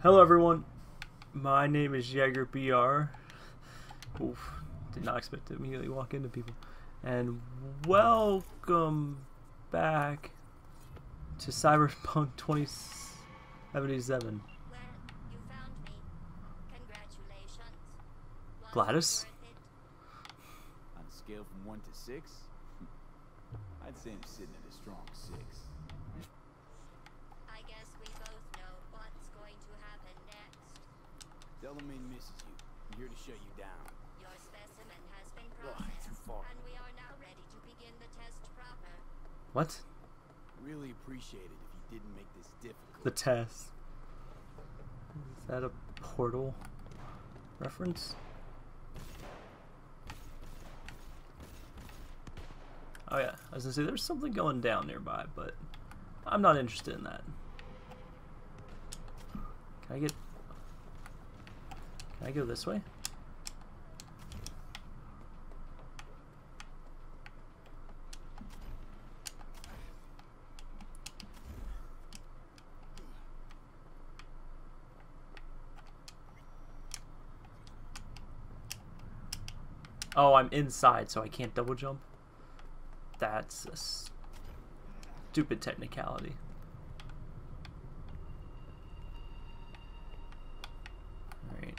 Hello everyone, my name is Yeager BR. Oof, did not expect to immediately walk into people. And welcome back to Cyberpunk 2077. Well, you found me. Congratulations. Gladys? On a scale from 1 to 6, I'd say I'm sitting at a strong 6. I guess we both know what's going to happen next. Delamain misses you. I'm here to shut you down. Your specimen has been Ugh, processed, too far. and we are now ready to begin the test proper. What? Really appreciate it if you didn't make this difficult. The test. Is that a portal reference? Oh yeah, I was gonna say there's something going down nearby, but I'm not interested in that. Can I get? Can I go this way? Oh, I'm inside, so I can't double jump. That's a stupid technicality. Alright.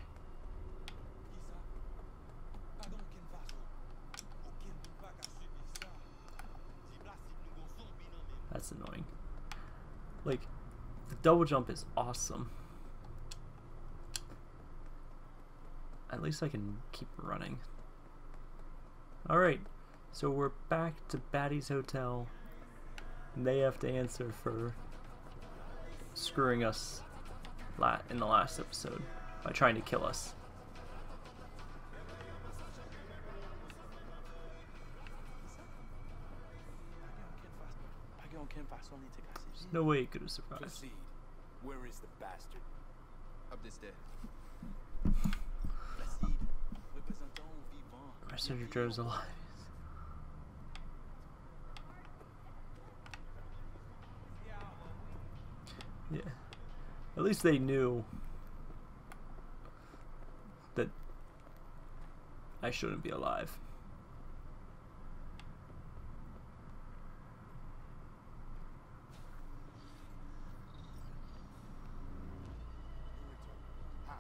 That's annoying. Like, the double jump is awesome. At least I can keep running. Alright, so we're back to Batty's Hotel. They have to answer for screwing us in the last episode by trying to kill us. There's no way he could have survived. Proceed. Where is the bastard? Up this stairs. Placide. Représentant au vivant. Messenger Joe's alive. Yeah. At least they knew that I shouldn't be alive. How?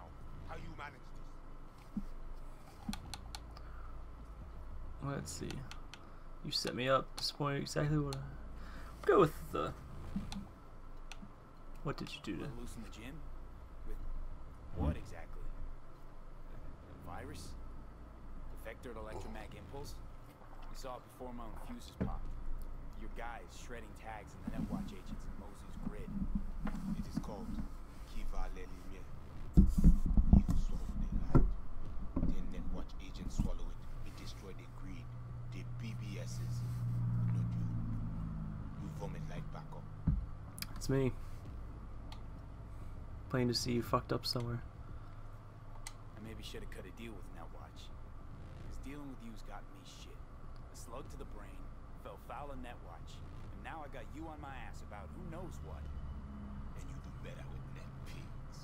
How you manage this? Let's see. You set me up. Disappointed exactly what I... Go with the... What did you do to... Let loose in the gym? With what exactly? Virus? Defector electromag impulse? We saw it before my own fuses popped. Your guys shredding tags in the Netwatch agents in Mosu's grid. It is called Kiva Lumiere. You swallow the light. The Netwatch agents swallow it. It destroy the grid. The BBSs. Not you. You vomit like backup. It's me. Plain to see you fucked up somewhere. I maybe should have cut a deal with Netwatch. Because dealing with you's got me shit. A slug to the brain, fell foul of Netwatch, and now I got you on my ass about who knows what. And you do better with net pigs.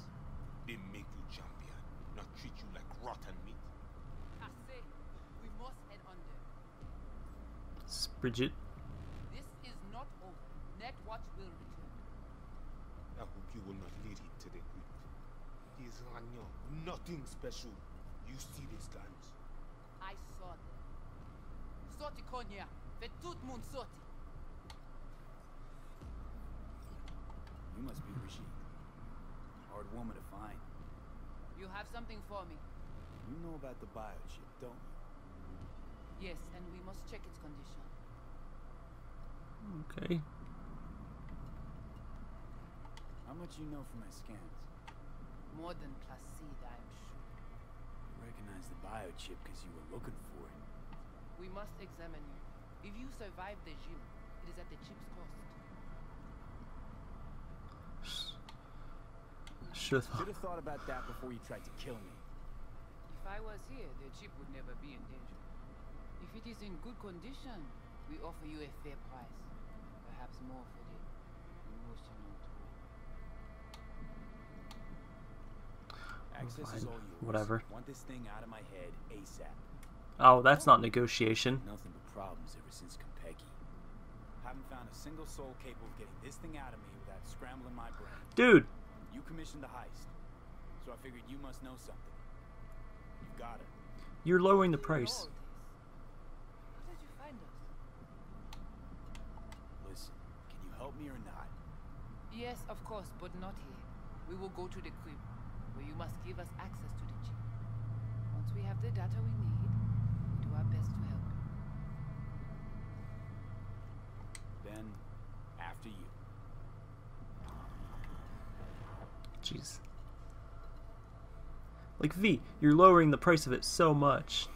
They make you champion, not treat you like rotten meat. Assez. We must head under. It's Brigitte. This is not over. Netwatch will return. I hope you will not lead it to the grid. These Ranyo, nothing special. You see these guns. I saw them. Sorti Konya. Fait tout le monde sorti. You must be Brigitte. Hard woman to find. You have something for me. You know about the biochip, don't you? Yes, and we must check its condition. Okay. How much you know from my scans? More than Placide, I am sure. You recognize the biochip because you were looking for it. We must examine you. If you survive the gym, it is at the chip's cost. Should Should have thought about that before you tried to kill me. If I was here, the chip would never be in danger. If it is in good condition, we offer you a fair price. Perhaps more for Access is all yours. whatever. Want this thing out of my head ASAP. Oh, that's not negotiation. Nothing but problems ever since Konpeki. Haven't found a single soul capable of getting this thing out of me without scrambling my brain. Dude, You commissioned the heist, so I figured you must know something. You got it. you're lowering the price. How did you find us? Listen, can you help me or not? Yes, of course, but not here. We will go to the crib, where you must give us access to the chip. Once we have the data we need, we'll do our best to help. you. Then, after you. Jeez. Like V, you're lowering the price of it so much.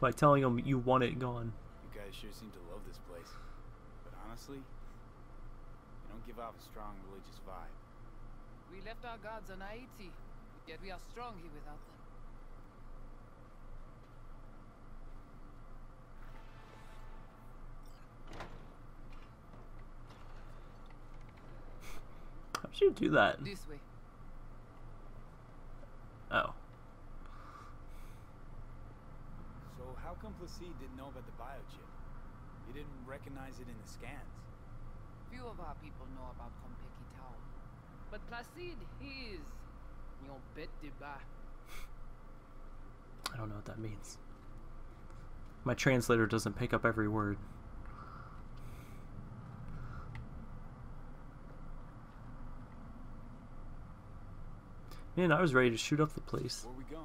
By telling them you want it gone. You guys sure seem to love this place. But honestly, you don't give off a strong religious vibe. We left our guards on Haiti, yet we are strong here without them. How'd you do that? This way. Oh. So how come Placide didn't know about the biochip? He didn't recognize it in the scans. Few of our people know about Konpeki Tower. But Placide, he is your bête de bas. I don't know what that means. My translator doesn't pick up every word. Man, I was ready to shoot up the place Where we going?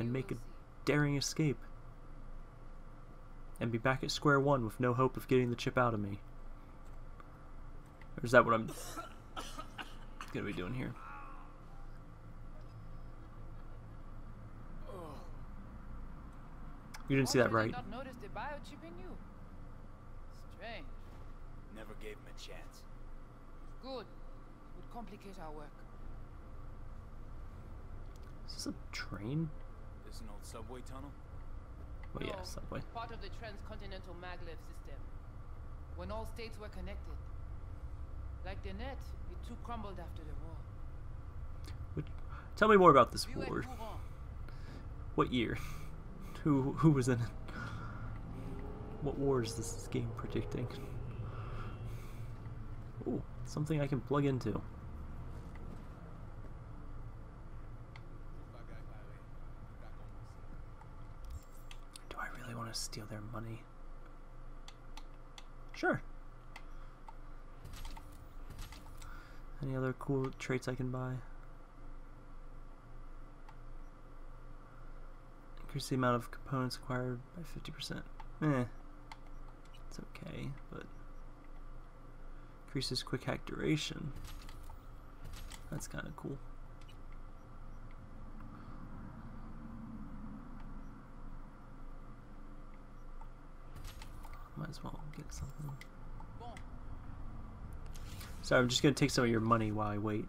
And make a daring escape. And be back at square one with no hope of getting the chip out of me. Or is that what I'm gonna be doing here? You didn't see that right. they not notice the biochip in you? Strange. Never gave him a chance. Good. Would complicate our work. Is this a train? This an old subway tunnel? Well, yeah, subway. Part of the transcontinental maglev system. When all states were connected. Like the net, it too crumbled after the war. Which, tell me more about this war. What year? Who who was in it? What war is this game predicting? Ooh, something I can plug into. Do I really want to steal their money? Sure. Any other cool traits I can buy? Increase the amount of components acquired by 50%. Eh. It's okay, but. Increases quick hack duration. That's kind of cool. Might as well get something. Sorry, I'm just gonna take some of your money while I wait.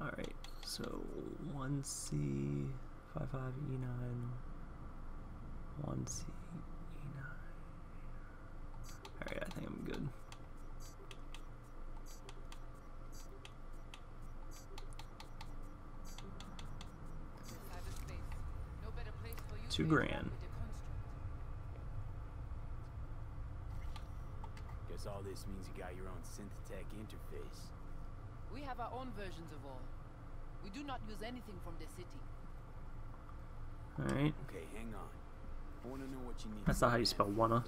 Alright, so 1C, 55E9, 1C, E9. Alright, I think I'm good. Cyberspace. No better place for you Two grand. interact with the construct. Guess all this means you got your own synth-tech interface. We have our own versions of all. We do not use anything from the city. Alright, Okay, hang on. I want to know what you need. That's not how you spell man wanna.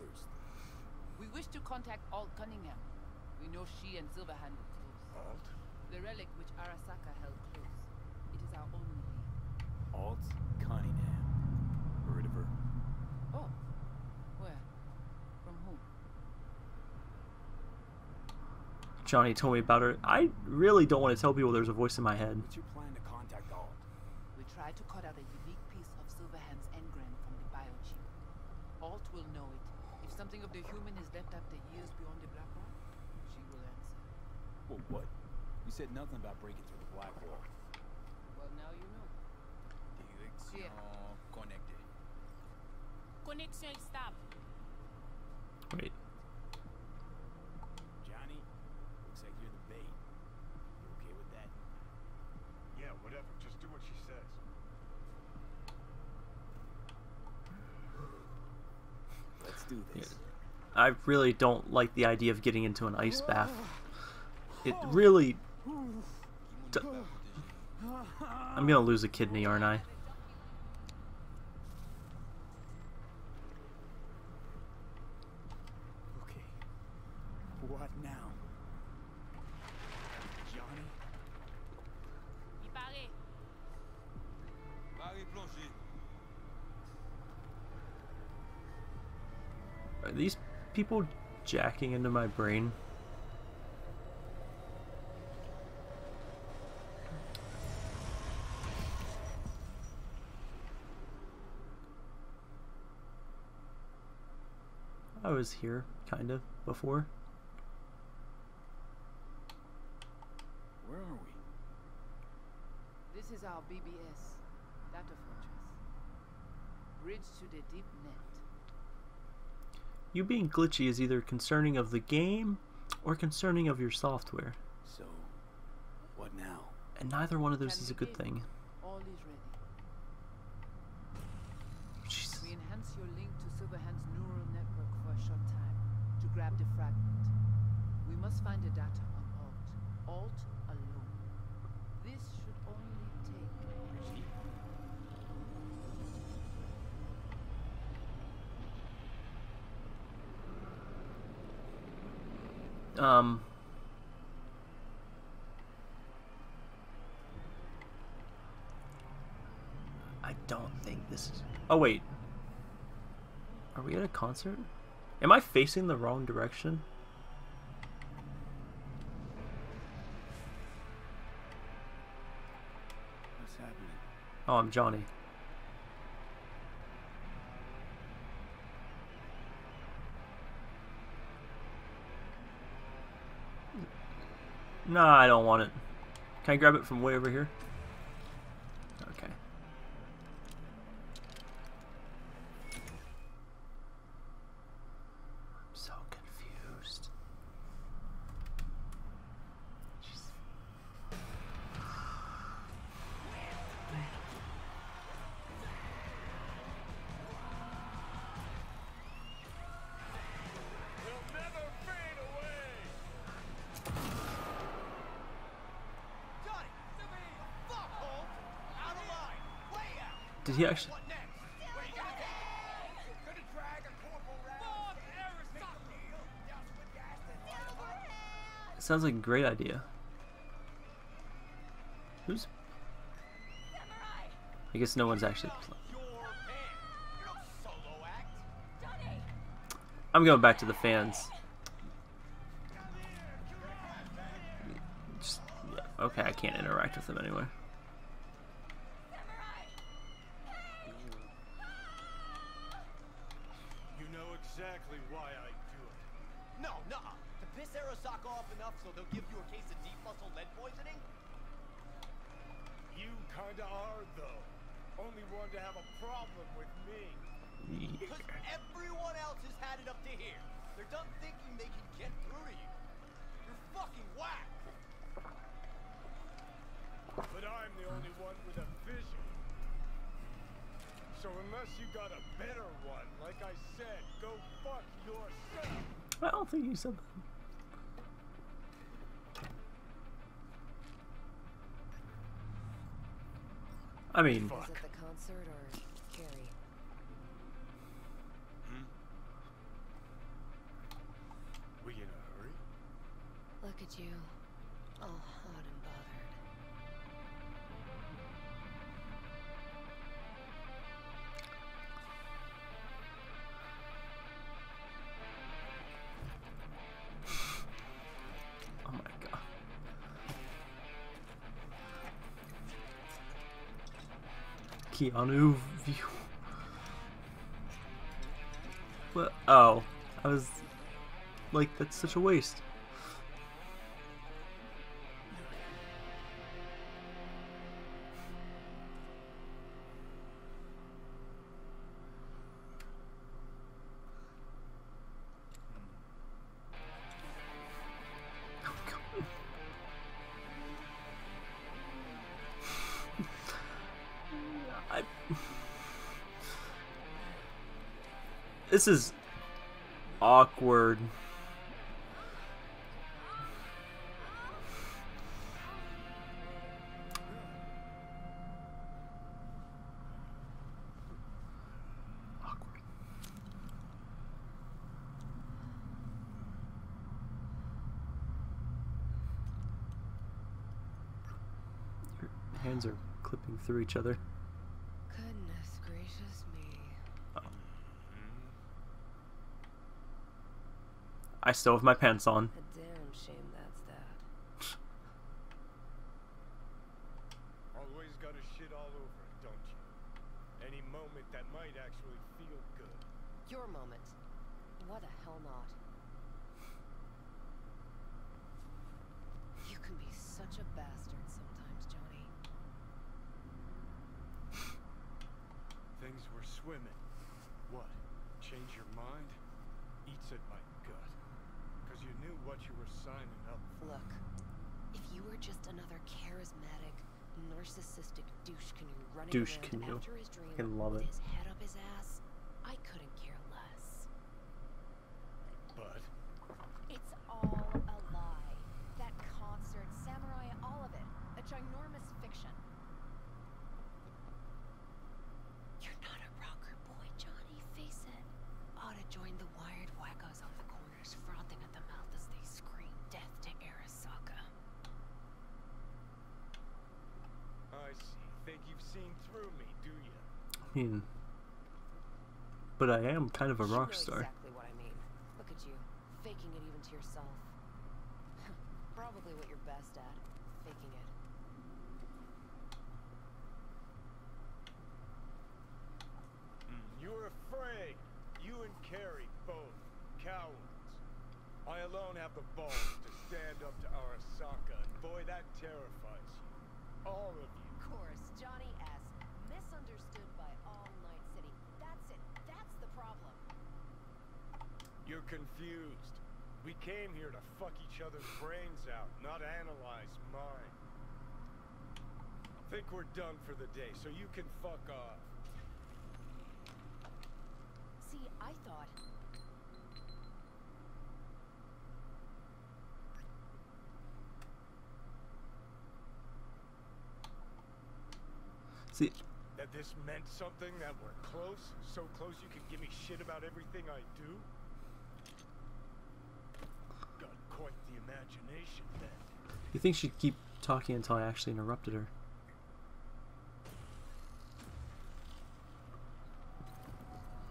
We wish to contact Alt Cunningham. We know she and Silverhand were close. Alt? The relic which Arasaka held close. It is our only lead. Alt Cunningham. Heard of her? Oh. Where? From whom? Johnny told me about her. I really don't want to tell people there's a voice in my head. What's your plan to contact Alt? We try to cut out a unique piece of Silverhand's engram from the biochip. Alt will know it. If something of the human is left after years beyond the black wall, she will answer. Well, what? You said nothing about breaking through the black wall. Well, now you know. Direction Connected. Connexion stable. Wait, Johnny, looks like you're the what she says. Let's do this. I really don't like the idea of getting into an ice bath. It really—I'm gonna lose a kidney, aren't I? Okay. What now? People jacking into my brain? I was here, kind of, before. Where are we? This is our BBS, Data Fortress. Bridge to the deep net. You being glitchy is either concerning of the game or concerning of your software. So, what now? And neither one of those Can is a good thing. All is ready. Jesus. We enhance your link to Silverhand's neural network for a short time to grab the fragment. We must find the data on Alt. Alt alone. This should only take. Um. I don't think this is. Oh wait. Are we at a concert? Am I facing the wrong direction? What's happening? Oh, I'm Johnny. Nah, I don't want it. Can I grab it from way over here? Light 'em up. Sounds like a great idea. Who's? I guess no one's actually. I'm going back to the fans. Just, yeah, okay, I can't interact with them anyway. So unless you got a better one, like I said, go fuck yourself. I don't think you said that. I mean, Fuck. Is it the concert or Carrie? Hmm? We in a hurry? Look at you, Keanu. What? Oh, I was like, that's such a waste. This is awkward. Hands are clipping through each other. I still have my pants on. A damn shame that's that. Always gotta shit all over it, don't you? Any moment that might actually feel good. Your moment. What the hell not? You can be such a bastard sometimes, Johnny. Things were swimming. What? Change your mind? Eats at my gut. Cause you knew what you were signing up for. Look, if you were just another charismatic, narcissistic douche canoe running Douche around canoe. after his dream Fucking love with it. his head up his ass, I couldn't care less. But It's all a lie. That concert, Samurai, all of it. A ginormous fiction. You're not a rocker boy, Johnny. Face it. Ought to join the wired wackos on the corners, frothing at the mouth as they scream death to Arasaka. I see. Think you've seen through me, do you? I mean, but I am kind of a rock star. exactly what I mean. Look at you, faking it even to yourself. Probably what you're best at, faking it. Mm, you were afraid. You and Carrie both. Cowards. I alone have the balls to stand up to Arasaka, and boy, that terrifies you. All of you. Of course, Johnny S. Misunderstood by all Night City. That's it. That's the problem. You're confused. We came here to fuck each other's brains out, not analyze mine. I think we're done for the day, so you can fuck off. See, I thought See, That this meant something, that we're close, so close you can give me shit about everything I do? Got quite the imagination then. you think she'd keep talking until I actually interrupted her?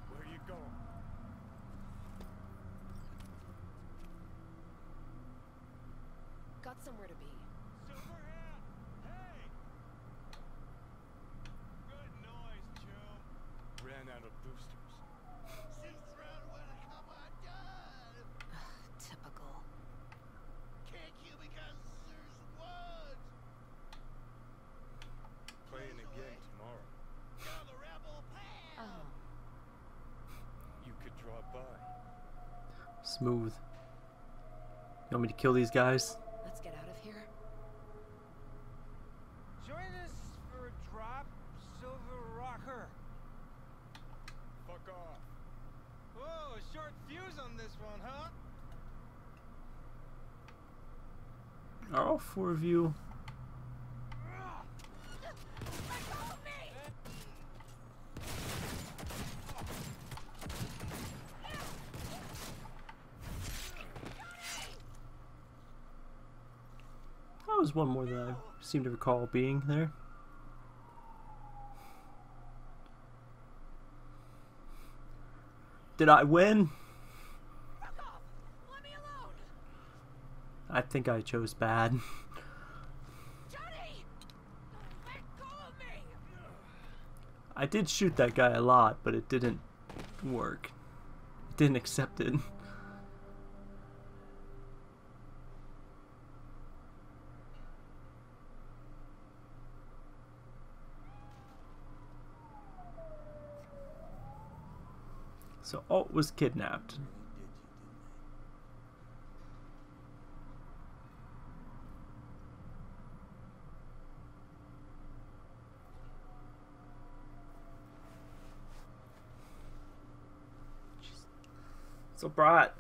Where you going? Got somewhere to be. Silverhand! Hey! Good noise, chum. Ran out of boosters. Shoots round when I come undone. Typical. Can't kill because there's wood. Playing again tomorrow. You're the rebel pal. Oh. You could drop by. Smooth. You want me to kill these guys? Let's get out of here. Join us for a drop, Silver Rocker. Fuck off. Whoa, short fuse on this one, huh? Are all four of you? That was one more than I seem to recall being there. Did I win? I think I chose bad. I did shoot that guy a lot, but it didn't work. It didn't accept it. So Alt was kidnapped. So brought.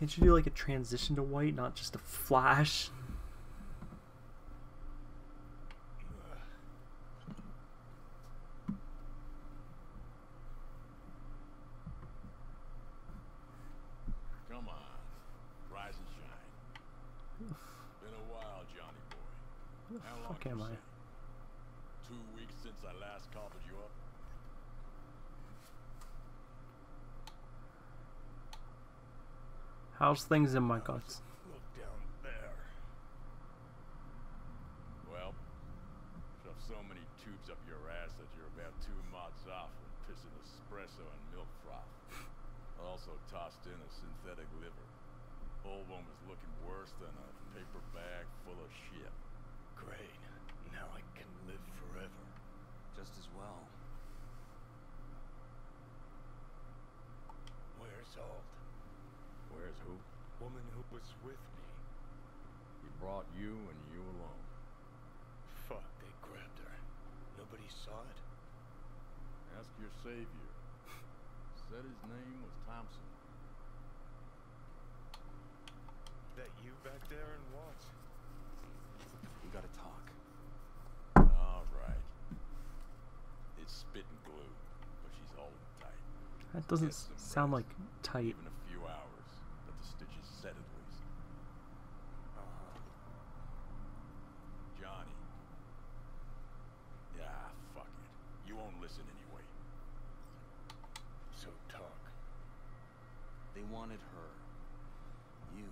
can't you do like a transition to white, not just a flash? How's things in my guts? Look down there. Well, shoved so many tubes up your ass that you're about two mods off from pissing espresso and milk froth. I also tossed in a synthetic liver. Old one was looking worse than a paper bag full of shit. Great. Now I can live forever. Just as well. Where's Alt? Where's who? Woman who was with me. He brought you and you alone. Fuck, they grabbed her. Nobody saw it? Ask your savior. Said his name was Thompson. That you back there and Watts? We gotta talk. All right. It's spit and glue, but she's holding tight. That doesn't sound like tight. Even a few hours. Let the stitches set at least. Uh-huh. Johnny. Yeah, fuck it. You won't listen anyway. So talk. They wanted her. You.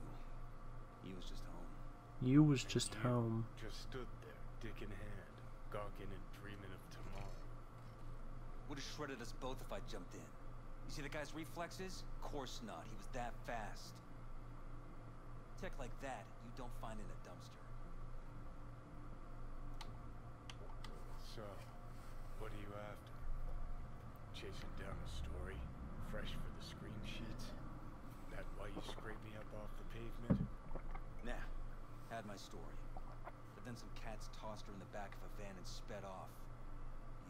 He was just home. You was And just you home. Just stood there, dick in hand, gawking and dreaming of tomorrow. Would have shredded us both if I jumped in. You see the guy's reflexes? Course not. He was that fast. Tech like that, you don't find in a dumpster. So, what are you after? Chasing down a story, fresh for the screen sheets? That why you scraped me up off the pavement? Nah, had my story. But then some cats tossed her in the back of a van and sped off.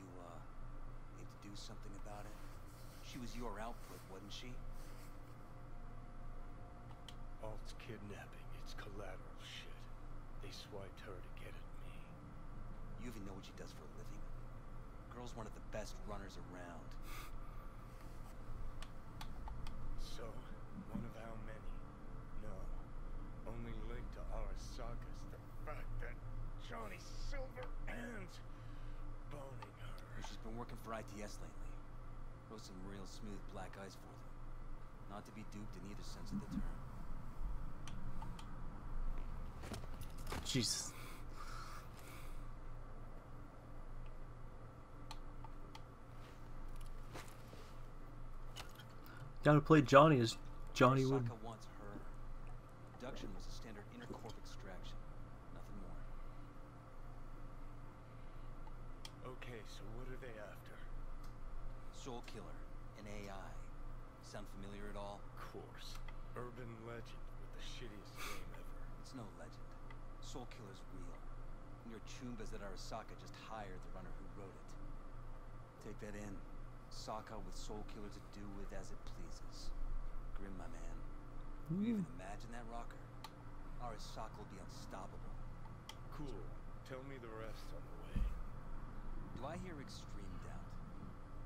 You, uh, need to do something about it? She was your output, wasn't she? Alt's kidnapping, it's collateral shit. They swiped her to get at me. You even know what she does for a living? Girl's one of the best runners around. So, one of how many? No. Only link to Arasaka's the fact that Johnny Silverhand's boning her. She's been working for ITS lately. Wrote some real smooth black ICE for them. Not to be duped in either sense of the term. Jesus. Gotta play Johnny as Johnny would. Wants her. Abduction was a standard intercorp extraction. Nothing more. Okay, so what are they after? Soulkiller, an AI. Sound familiar at all? Of course. Urban legend with the shittiest name ever. It's no legend. Soulkiller's real. And your Chumbas at Arasaka just hired the runner who wrote it. Take that in. Saka with Soulkiller to do with as it pleases. Grim, my man. Can You even imagine that rocker? Arasaka will be unstoppable. Cool. Tell me the rest on the way. Do I hear extreme?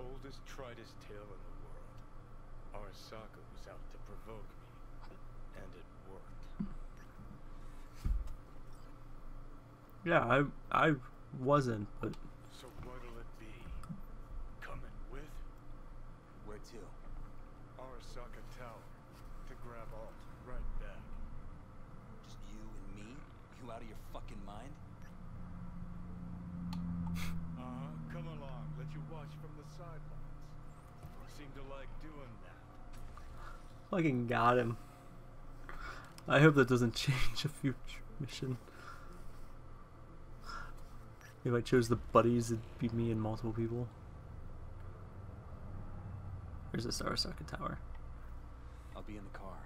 Oldest tritest tale in the world. Arasaka was out to provoke me. And it worked. Yeah, I I wasn't, but So what'll it be? Coming with? Where to? Arasaka Tower. To grab Alt. Right back. Just you and me? You out of your fucking mind? Uh-huh. Come along. Let you watch from the sidelines. You seem to like doing that. fucking got him. I hope that doesn't change a future mission. If I chose the buddies, it'd be me and multiple people. There's the Arasaka Tower. I'll be in the car.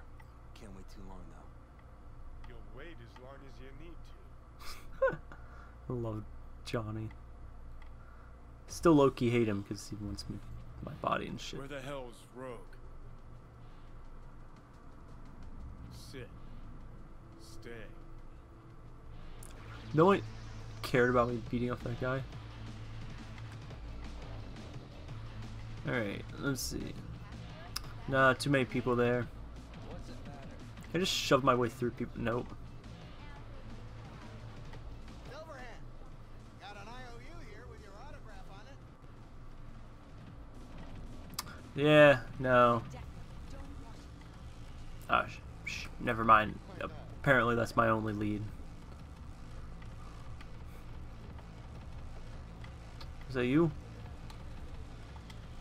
Can't wait too long though. You'll wait as long as you need to. I love Johnny. Still low key hate him because he wants me my body and shit. Where the hell's Rogue? Sit. Stay. No one cared about me beating up that guy. Alright, let's see. Nah, too many people there. I just shoved my way through people. Nope. Yeah, no. Oh, sh sh never mind. Apparently that's my only lead. Is that you?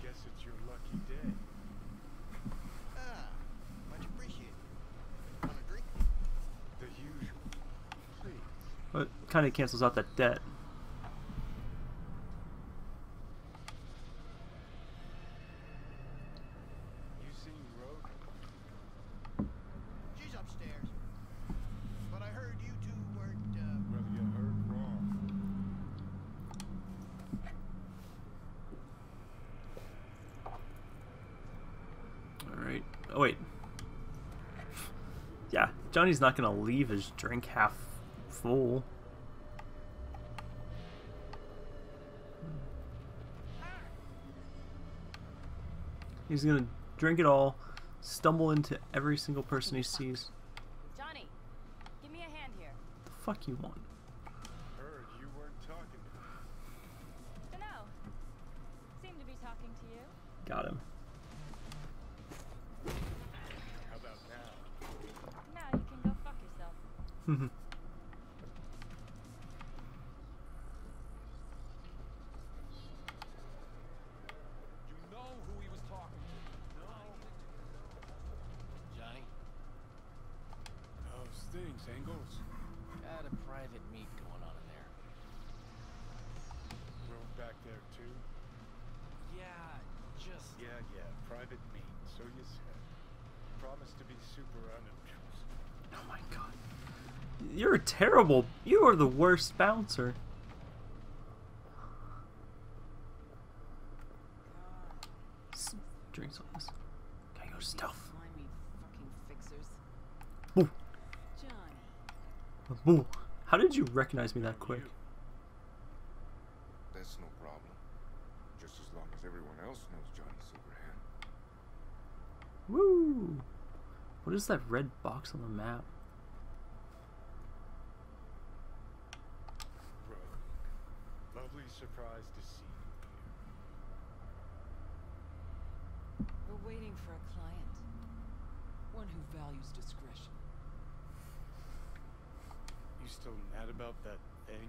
Guess it's your lucky day. Ah, much appreciated. Want a drink? The usual. Please. What kind of cancels out that debt? You seen Rogue? She's upstairs. But I heard you two weren't, uh... Well, you heard wrong. Alright. Oh, wait. Yeah, Johnny's not gonna leave his drink half full. He's gonna drink it all, stumble into every single person he sees. Johnny, give me a hand here. The fuck you want? Heard you weren't talking to me. Dunno. Seem to be talking to you. Got him. Mm-hmm. Terrible. You are the worst bouncer. Drinks on this. Can I go stealth? Fixers. Boo. Johnny. Boo. How did you recognize me that quick? That's no problem. Just as long as everyone else knows Johnny Silverhand. Woo! What is that red box on the map? Rogue. Lovely surprise to see you here. We're waiting for a client. One who values discretion. You still mad about that thing?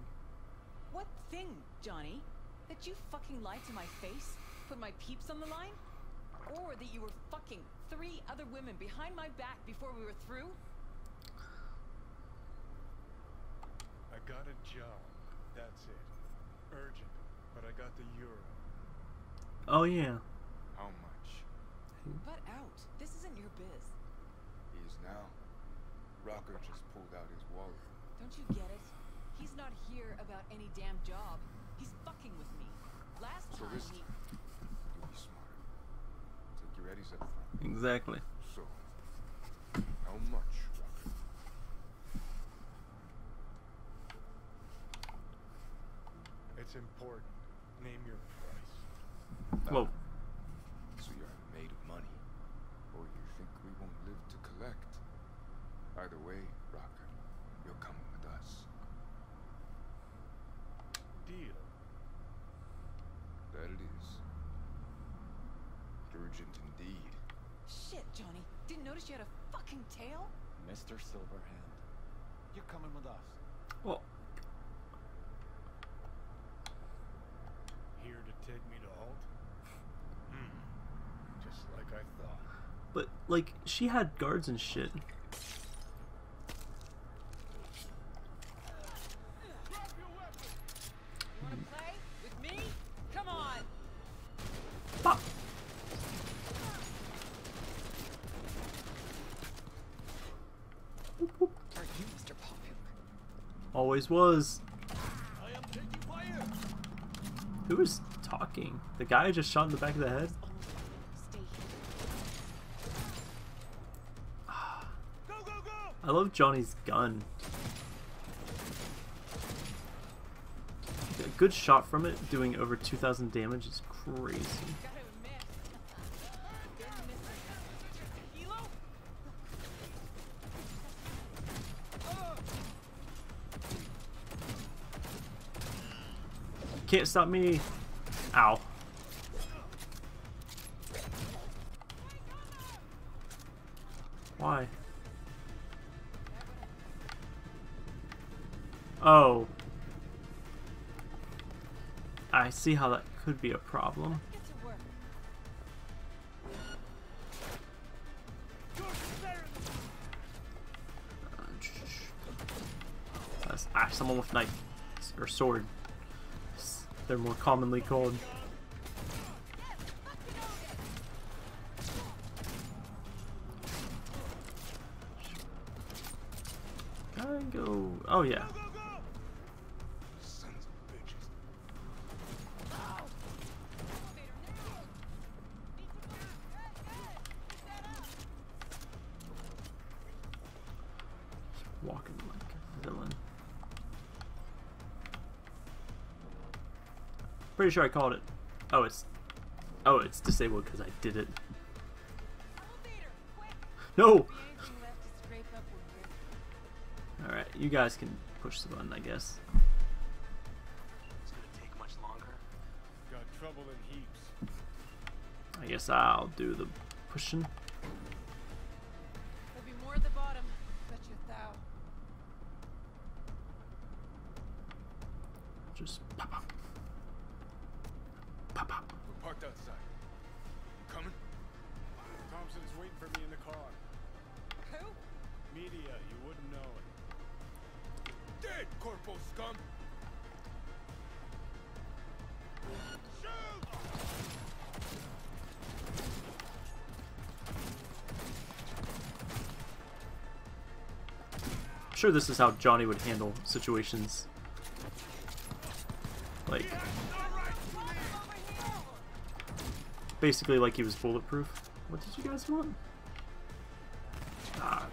What thing, Johnny? That you fucking lied to my face? Put my peeps on the line? Or that you were fucking three other women behind my back before we were through? I got a job. That's it. Urgent, but I got the euro. Oh yeah. How much? But out. This isn't your biz. He is now. Rocker just pulled out his wallet. Don't you get it? He's not here about any damn job. He's fucking with me. Last So time this he. You'll be smart. Take your eddies up front. Exactly. So, how much, It's important. Name your price. Whoa. Uh, so you're made of money, or you think we won't live to collect? Either way, Rocker, you're coming with us. Deal. That it is. Urgent indeed. Shit, Johnny. Didn't notice you had a fucking tail? Mr. Silverhand, you're coming with us. Well, Here to take me to Alt? Hmm. Just like I thought. but like she had guards and shit. Always was. Who was talking? The guy I just shot in the back of the head? I love Johnny's gun. A good shot from it, doing over 2,000 damage is crazy. Can't stop me. Ow. See how that could be a problem. Ah, someone with knife or sword. They're more commonly called. Gotta go. Oh yeah. Pretty sure I called it. Oh, it's. Oh, it's disabled because I did it. No! Alright, you guys can push the button, I guess. It's gonna take much longer. Got trouble in heaps. I guess I'll do the pushing. Sure this is how Johnny would handle situations. Like, basically like he was bulletproof. What did you guys want? Ah.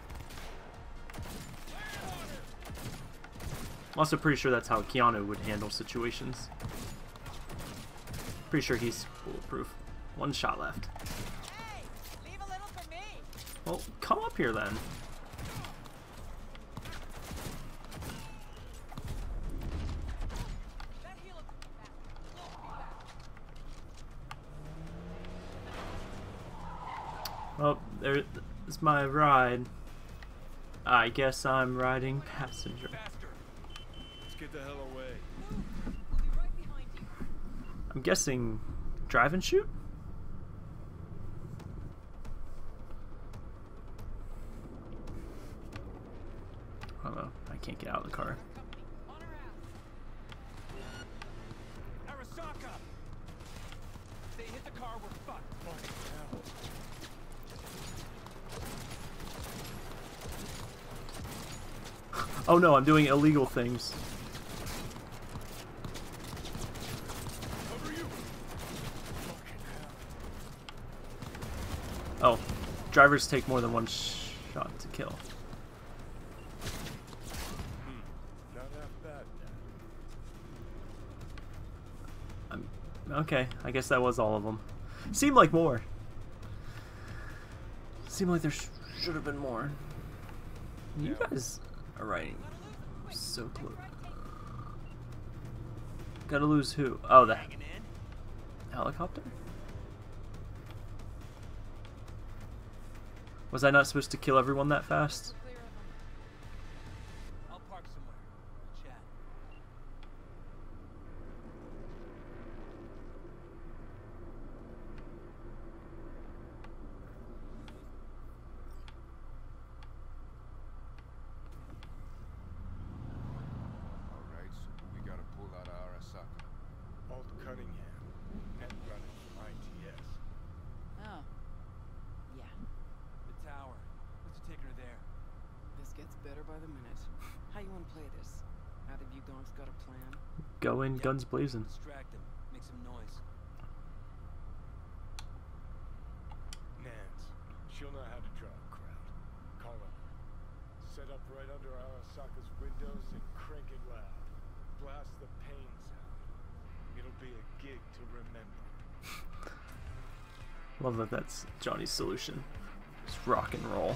I'm also pretty sure that's how Keanu would handle situations. Pretty sure he's bulletproof. One shot left. Hey, leave a little for me. Well, come up here then. That healer could be back. Won't be back. Well, my ride. I guess I'm riding passenger. Faster! Let's get the hell away. We'll be right behind you. I'm guessing drive and shoot? I don't know. I can't get out of the car. Company. On our ass. Arasaka! If they hit the car, we're fucked. Fucking hell. Oh no, I'm doing illegal things. Cover you! Fucking hell. Oh, drivers take more than one shot to kill. Not half bad. I'm, okay, I guess that was all of them. Seemed like more. Seemed like there sh should have been more. You guys are riding so close. Gotta lose who? Oh, the helicopter? Was I not supposed to kill everyone that fast? Long's got a plan. Go in, yeah. guns blazing. Distract him. Make some noise. Nance, she'll know how to draw a crowd. Call her. Set up right under Arasaka's windows and crank it loud. Blast the panes out. It'll be a gig to remember. Love that that's Johnny's solution. Just rock and roll.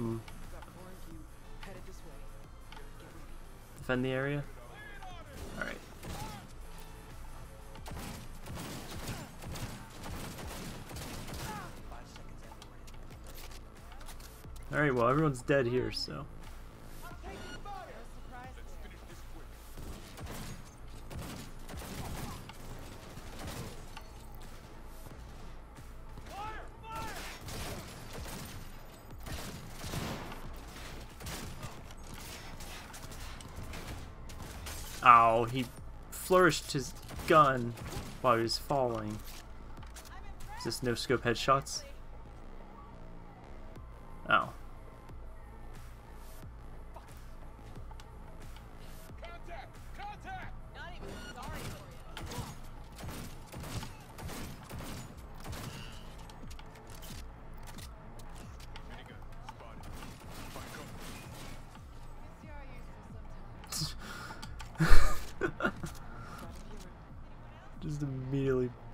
um, defend the area? Alright. Alright, well everyone's dead here, so... flourished his gun while he was falling. Is this no-scope headshots?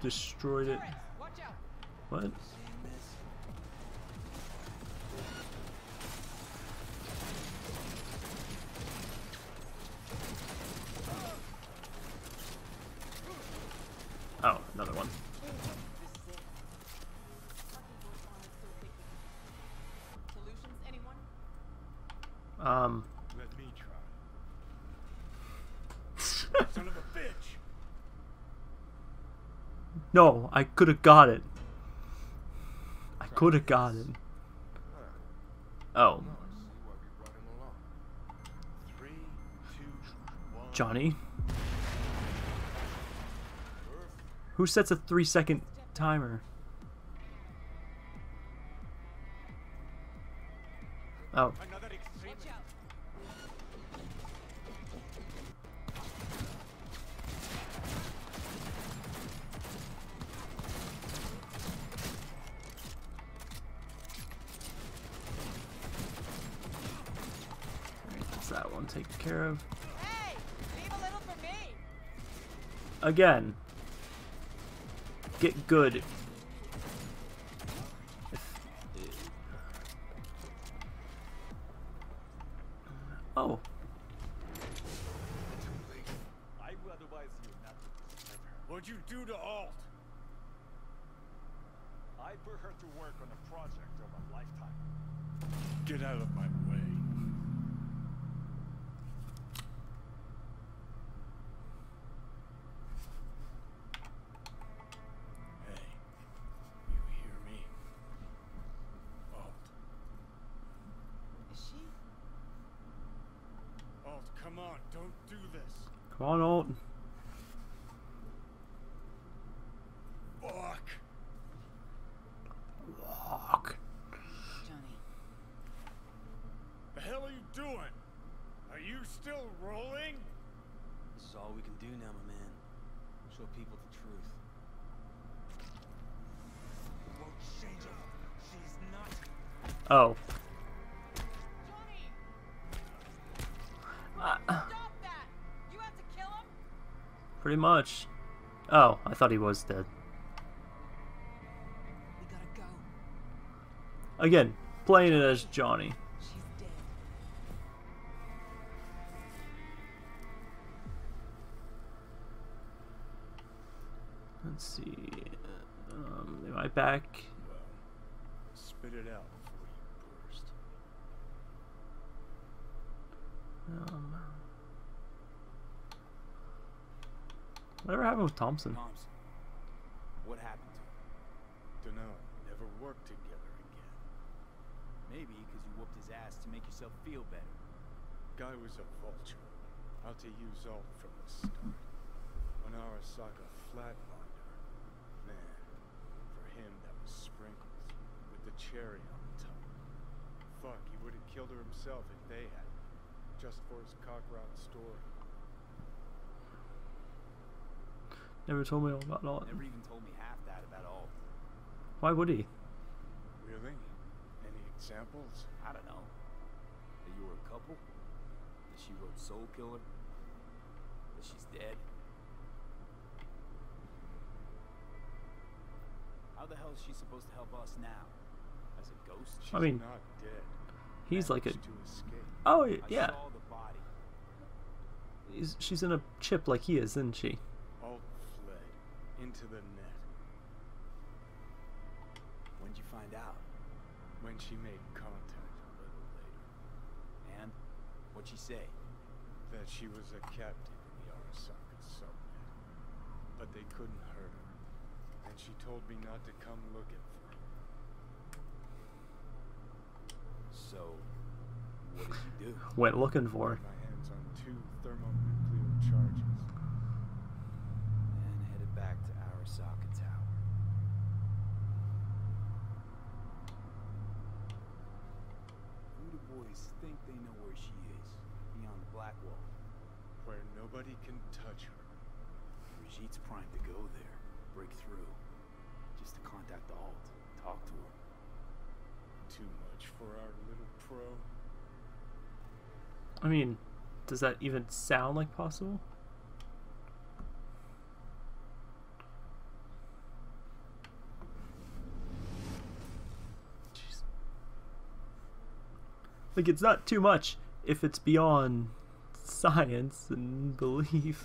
destroyed it. What? No, I could have got it. I could have got it. Oh. Johnny? Who sets a three second timer? Oh. again. Get good, Oh. Uh, Stop that! You have to kill him? pretty much. Oh, I thought he was dead. go. Again, playing it as Johnny. Whatever Thompson? Thompson. What happened to him? Dunno. Never worked together again. Maybe because you whooped his ass to make yourself feel better. Guy was a vulture. Out to use Alt from the start. When Arasaka flatlined her. Man, for him that was sprinkles. With the cherry on the top. Fuck, he would have killed her himself if they had. Just for his cockroach story. Never told me all about Alt. Never even told me half that about all. Why would he? Really? Any examples? I don't know. That you were a couple? That she wrote Soulkiller? That she's dead? How the hell is she supposed to help us now? As a ghost? She's I mean, not dead. He's like a. To escape. Oh I yeah, saw the body. He's, she's in a chip like he is, isn't she? Alt fled into the net When'd you find out? when she made contact a little later. And? What'd she say? That she was a captain in the Arasaka subnet. But they couldn't hurt her. And she told me not to come looking for her. So, what did you do? Went looking for. her. My hands on two thermonuclear charges. And headed back to Arasaka Tower. Voodoo boys think they know where she is? Beyond the black wall. Where nobody can touch her. Brigitte's primed to go there. Break through. Just to contact the Alt. Talk to her. Too much for our little pro. I mean, does that even sound like possible? Like, it's not too much if it's beyond science and belief.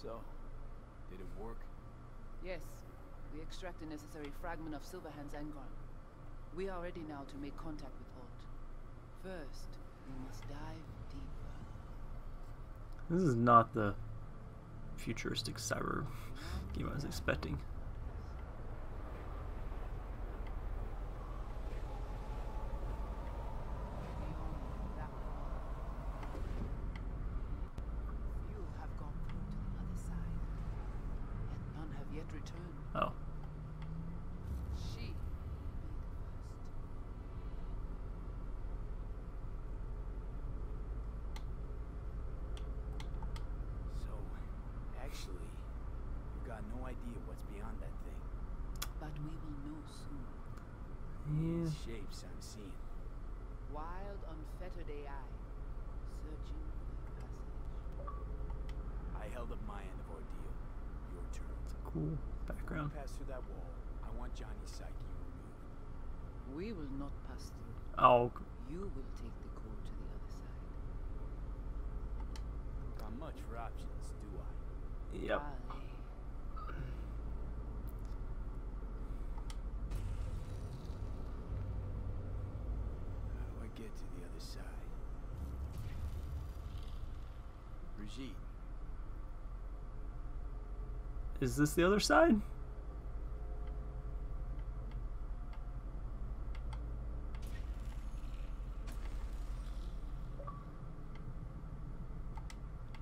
So, did it work? Yes, we extract the necessary fragment of Silverhand's engram. We are ready now to make contact with Alt. First, we must dive deeper. This is not the futuristic cyber game I was expecting. Beyond the black wall. Few have gone through to the other side, and none have yet returned. Oh. She will be the first. So, actually, you've got no idea what's beyond that thing. But we will know soon. Yeah. These shapes I'm seeing. Wild, unfettered AI, searching for the passage. I held up my end of ordeal. Your turn. Cool Before background. you pass through that wall, I want Johnny's psyche removed. We will not pass through. Oh, You will take the code to the other side. Got much for options, do I? yep. Vale. How do I get to the other side? Brigitte, Is this the other side?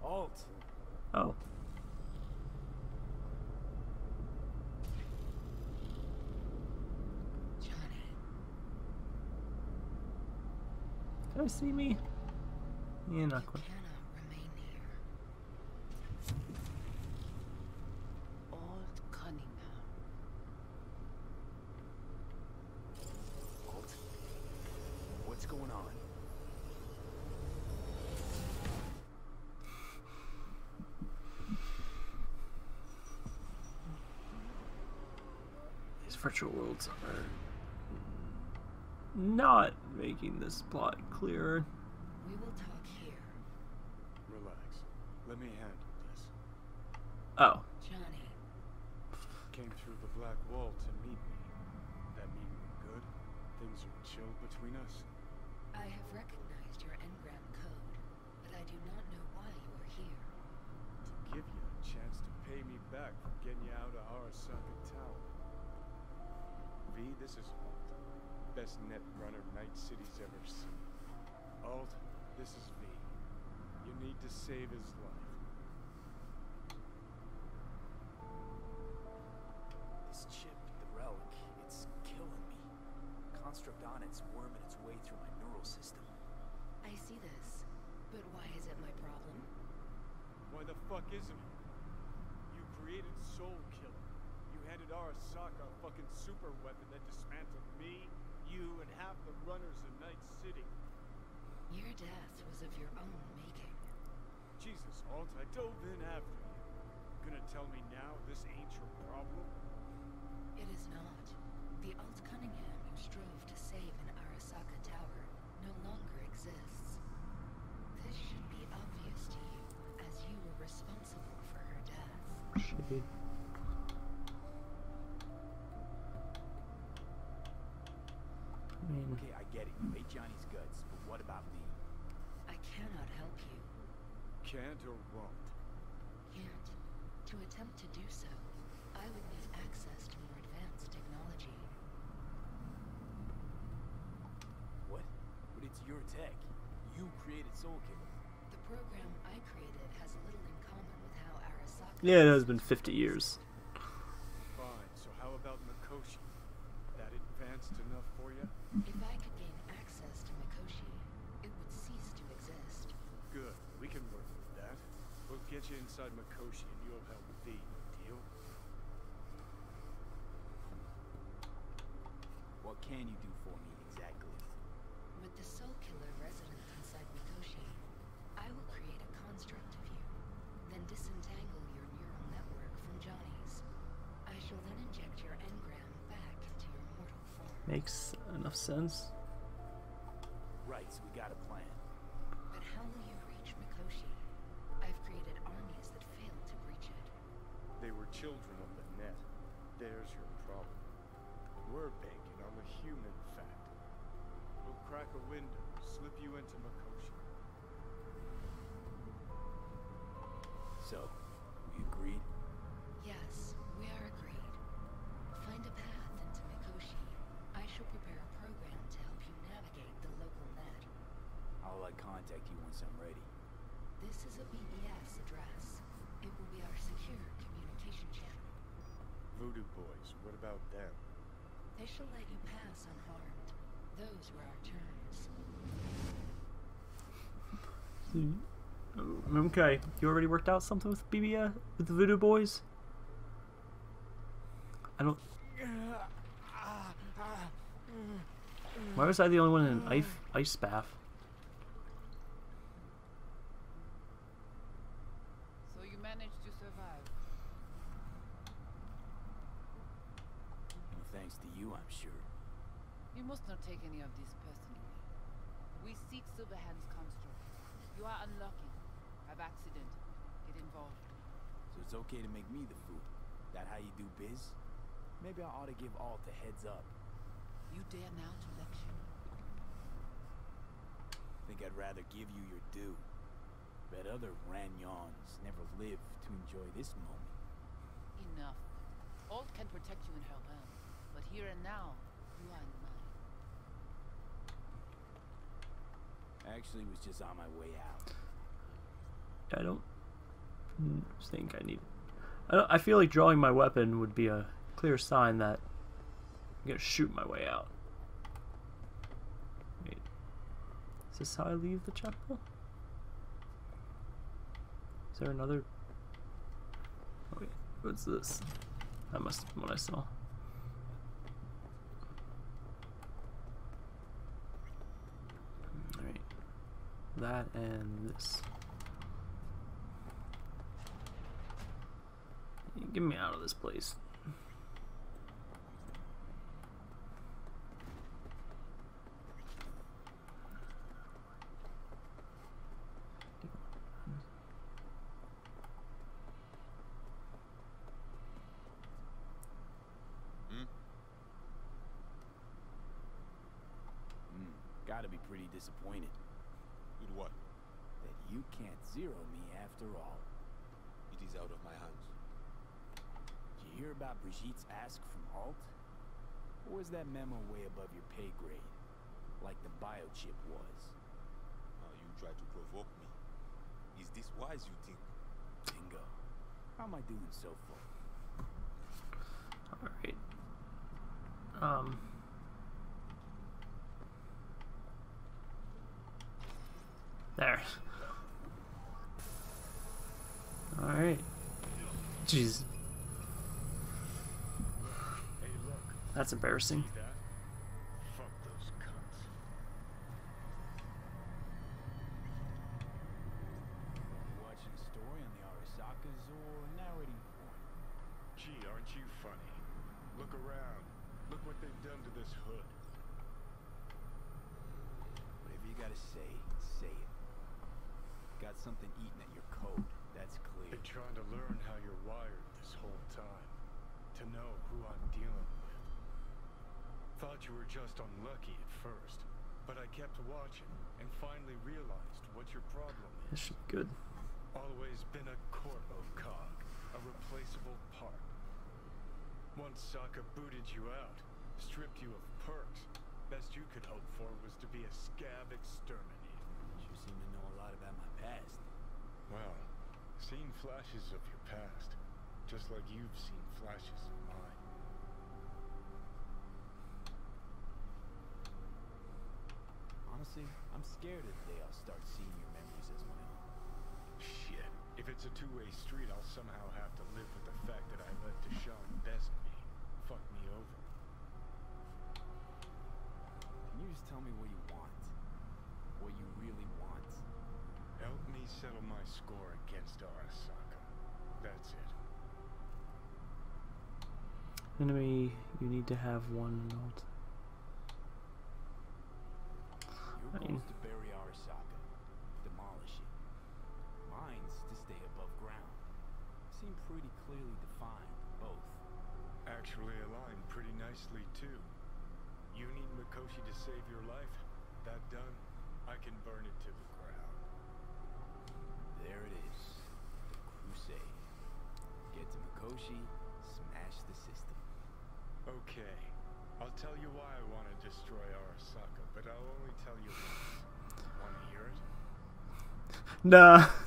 Alt. Oh. Johnny, Can I see me? Yeah, not you quite. cannot remain here. Alt Cunningham. Alt. What's going on? These virtual worlds are not making this plot clearer. We will talk here. Relax. Let me handle this. Oh. Johnny, Came through the black wall to meet me. That mean we're good? Things are chill between us? I have recognized your engram code, but I do not know why you are here. To give you a chance to pay me back for getting you out of our Arasaka Tower. V, this is Alt. Best net runner Night City's ever seen. Alt, this is V. You need to save his life. This chip, the relic, it's killing me. Construct on it's worming its way through my neural system. I see this, but why is it my problem? Why the fuck isn't it? You created Soul Killer. You handed Arasaka a fucking super weapon that dismantled me, you, and half the runners of Night City. Your death was of your own making. Jesus, Alt, I dove in after you. Gonna tell me now this ain't your problem? It is not. The Alt Cunningham who strove to save an Arasaka Tower no longer exists. This should be obvious to you, as you were responsible for her death. Shade. Can't or won't? Can't. To attempt to do so, I would need access to more advanced technology. What? But it's your tech. You created Soul Killer. The program I created has little in common with how Arasaka yeah, it has been 50 years. Fine, so how about Mikoshi? That advanced enough for you? If I could gain access to Mikoshi, it would cease to exist. Good, we can work with that. We'll get you inside Mikoshi and you'll help V. Deal? What can you do for me exactly? With the Soul Killer resident inside Mikoshi, I will create a construct of you, then disentangle your neural network from Johnny's. I shall then inject your engram back into your mortal form. Makes enough sense. Right, so we got a plan. But how will you reach Mikoshi? I've created armies that failed to breach it. They were children of the net. There's your problem. We're banking on the human fact. We'll crack a window, slip you into Mikoshi. So, once I'm ready. This is a BBS address. It will be our secure communication channel. Voodoo boys, what about them? They shall let you pass unharmed. Those were our terms. Hmm. Okay, you already worked out something with BB uh, with the Voodoo Boys? I don't. Uh, uh, uh, Why was I the only one in an ice ice bath? Maybe I ought to give Alt a heads up. You dare now to lecture? Think I'd rather give you your due. Bet other Ranyons never live to enjoy this moment. Enough. Alt can protect you in her realm, but here and now, you are in mine. Actually, was just on my way out. I don't think I need. I, don't, I feel like drawing my weapon would be a clear sign that I'm gonna shoot my way out. Wait, is this how I leave the chapel? Is there another? Oh, wait, what's this? That must have been what I saw. Alright. That and this. Get me out of this place. Ajit's ask from Alt? Or is that memo way above your pay grade, like the biochip was? Uh, you try to provoke me. Is this wise, you think? Tingo? How am I doing so far? Alright. Um... There. Alright. Jeez. That's embarrassing. need to have one note. Nah.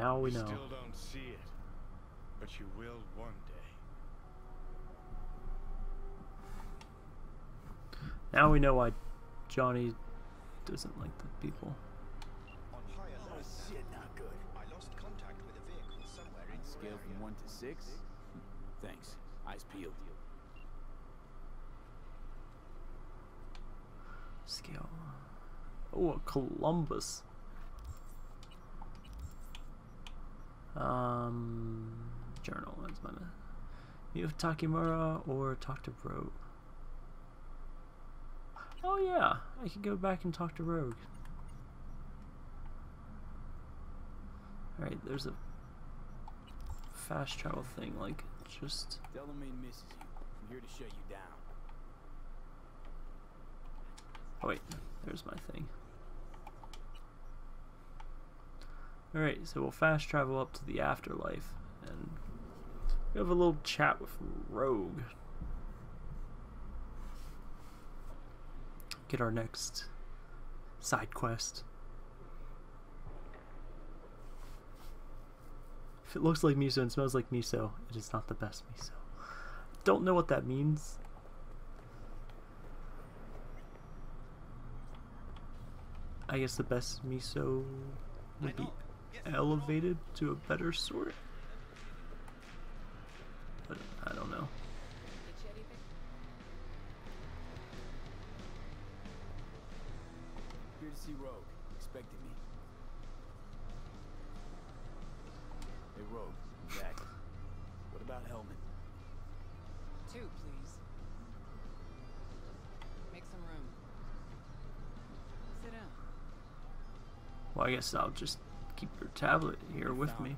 now we know. Still don't see it, but you will one day. Now we know why Johnny doesn't like the people. On higher level, Oh, shit, not good. I lost contact with a vehicle somewhere in scale from one to six. Thanks. Eyes peeled. Scale. Oh, Columbus. Um, journal. That's my. Meet with Takemura or talk to Rogue. Oh yeah, I could go back and talk to Rogue. Alright, there's a fast travel thing, like, just... Delamain misses you. I'm here to shut you down. Oh wait, there's my thing. Alright, so we'll fast travel up to the afterlife and we have a little chat with Rogue. Get our next side quest. If it looks like miso and smells like miso, it is not the best miso. Don't know what that means. I guess the best miso would be elevated to a better sort. But I don't know. Get? Here to see Rogue. Expected me. Hey, Rogue. I'm back. What about Hellman? Two, please. Make some room. Sit down. Well, I guess I'll just keep your tablet here with me.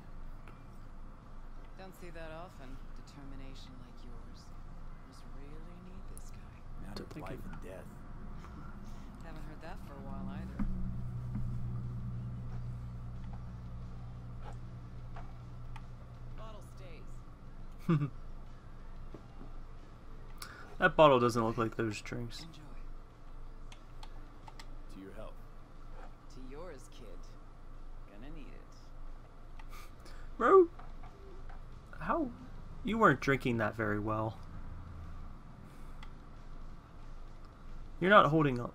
Don't see that often. Determination like yours. Just really need this guy. Matter Don't of life and death. Haven't heard that for a while either. Bottle stays. that bottle doesn't look like those drinks. Enjoy. To your health. To yours, kid. Gonna need it. Bro, how? You weren't drinking that very well. You're not holding a,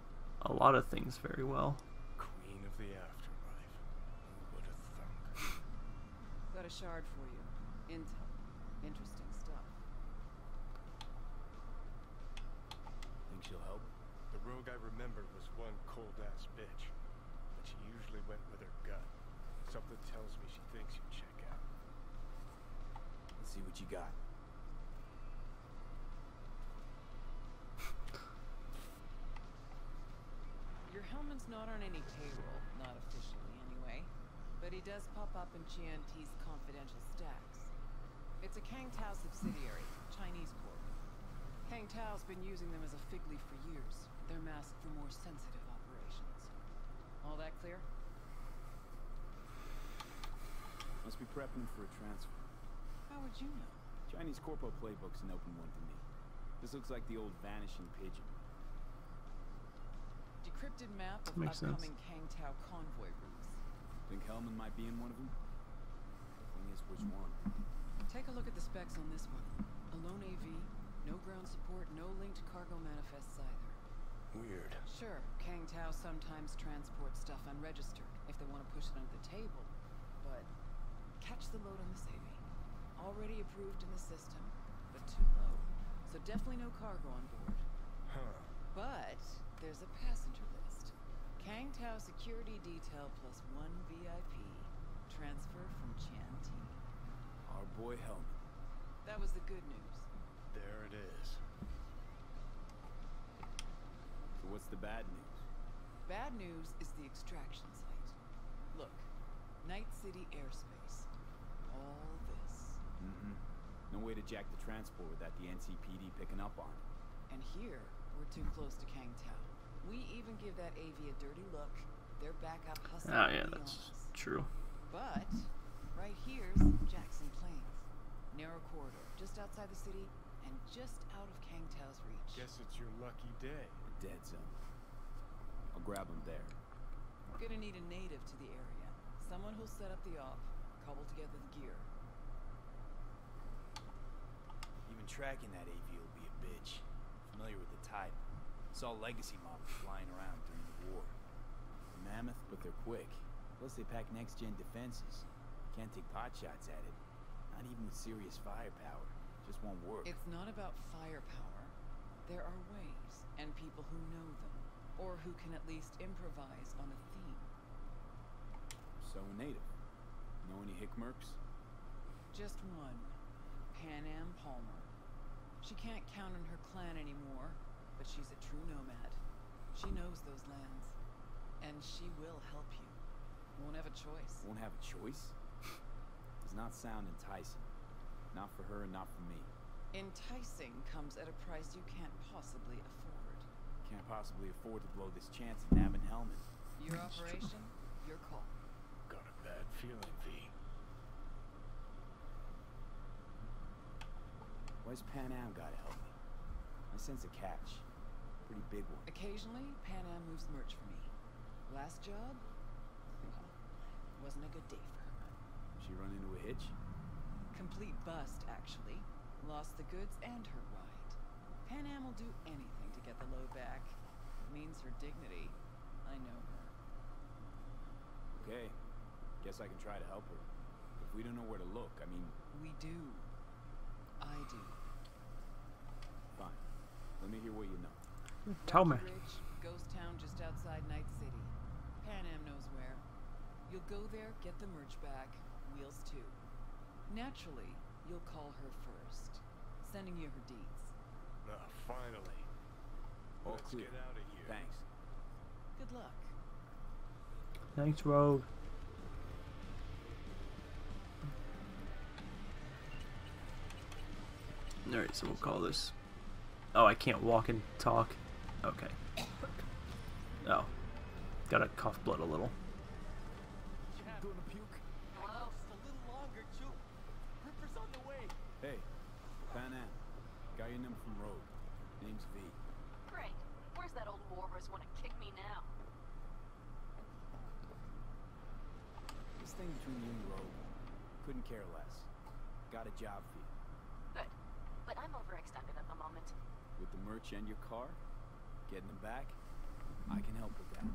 a lot of things very well. Queen of the afterlife. Who would have thunk? Got a shard for you. Intel. Interesting stuff. Think she'll help? The rogue I remember was one cold ass bitch. But she usually went with her gut. Something tells me she thinks you check out. Let's see what you got. Your Hellman's not on any payroll, not officially anyway. But he does pop up in Chianti's confidential stacks. It's a Kang Tao subsidiary, Chinese corp. Kang Tao's been using them as a fig leaf for years. They're masked for more sensitive operations. All that clear? Must be prepping for a transfer. How would you know? Chinese Corpo playbook's an open one to me. This looks like the old vanishing pigeon. Decrypted map of Makes sense. upcoming Kang Tao convoy routes. Think Hellman might be in one of them? The Thing is, which one? Take a look at the specs on this one. A lone AV, no ground support, no linked cargo manifests either. Weird. Sure, Kang Tao sometimes transports stuff unregistered if they want to push it under the table, but catch the load on this AV. Already approved in the system, but too low. So definitely no cargo on board. Huh. But there's a passenger list. Kang Tao security detail plus one VIP. Transfer from Chianti. Our boy Hellman. That was the good news. There it is. So what's the bad news? Bad news is the extraction site. Look, Night City airspace. All. Mm-hmm. No way to jack the transport without the NCPD picking up on it. And here, we're too close to Kang Tao. We even give that AV a dirty look. They're back up hustling Ah, yeah, that's true. But right here's Jackson Plains. Narrow corridor, just outside the city and just out of Kang Tao's reach. Guess it's your lucky day. A dead zone. I'll grab him there. We're Gonna need a native to the area. Someone who'll set up the op, cobble together the gear. Tracking that AV will be a bitch. Familiar with the type. Saw legacy models flying around during the war. Mammoth, but they're quick. Plus they pack next-gen defenses. Can't take pot shots at it. Not even with serious firepower. Just won't work. It's not about firepower. There are ways, and people who know them, or who can at least improvise on a theme. So a native. Know any Hickmerks? Just one. Panam Palmer. She can't count on her clan anymore, but she's a true nomad. She knows those lands. And she will help you. Won't have a choice. Won't have a choice? Does not sound enticing. Not for her and not for me. Enticing comes at a price you can't possibly afford. Can't possibly afford to blow this chance at Navin Hellman. Your operation, your call. Got a bad feeling, V. Why's Panam gotta help me? I sense a catch. Pretty big one. Occasionally, Panam moves merch for me. Last job? Well, wasn't a good day for her. She run into a hitch? Complete bust, actually. Lost the goods and her ride. Panam will do anything to get the load back. It means her dignity. I know her. Okay. Guess I can try to help her. If we don't know where to look, I mean, We do. I do. Fine. Let me hear what you know. Tell me. Ridge, ghost town just outside Night City. Panam knows where. You'll go there, get the merch back, wheels too. Naturally, you'll call her first. Sending you her deeds. Ah, finally. All Let's clear. get out of here. Thanks. Good luck. Thanks, Rogue. Alright, so we'll call this. Oh, I can't walk and talk. Okay. Oh. Gotta cough blood a little. Doing a puke? Hello? Just a little longer, too. Ripper's on the way. Hey, Panam. Got your number from Rogue. Name's V. Great. Where's that old warhorse want to kick me now? This thing between you and Rogue. Couldn't care less. Got a job for you. Good. But I'm overextended at the moment. With the merch and your car, getting them back, I can help with that.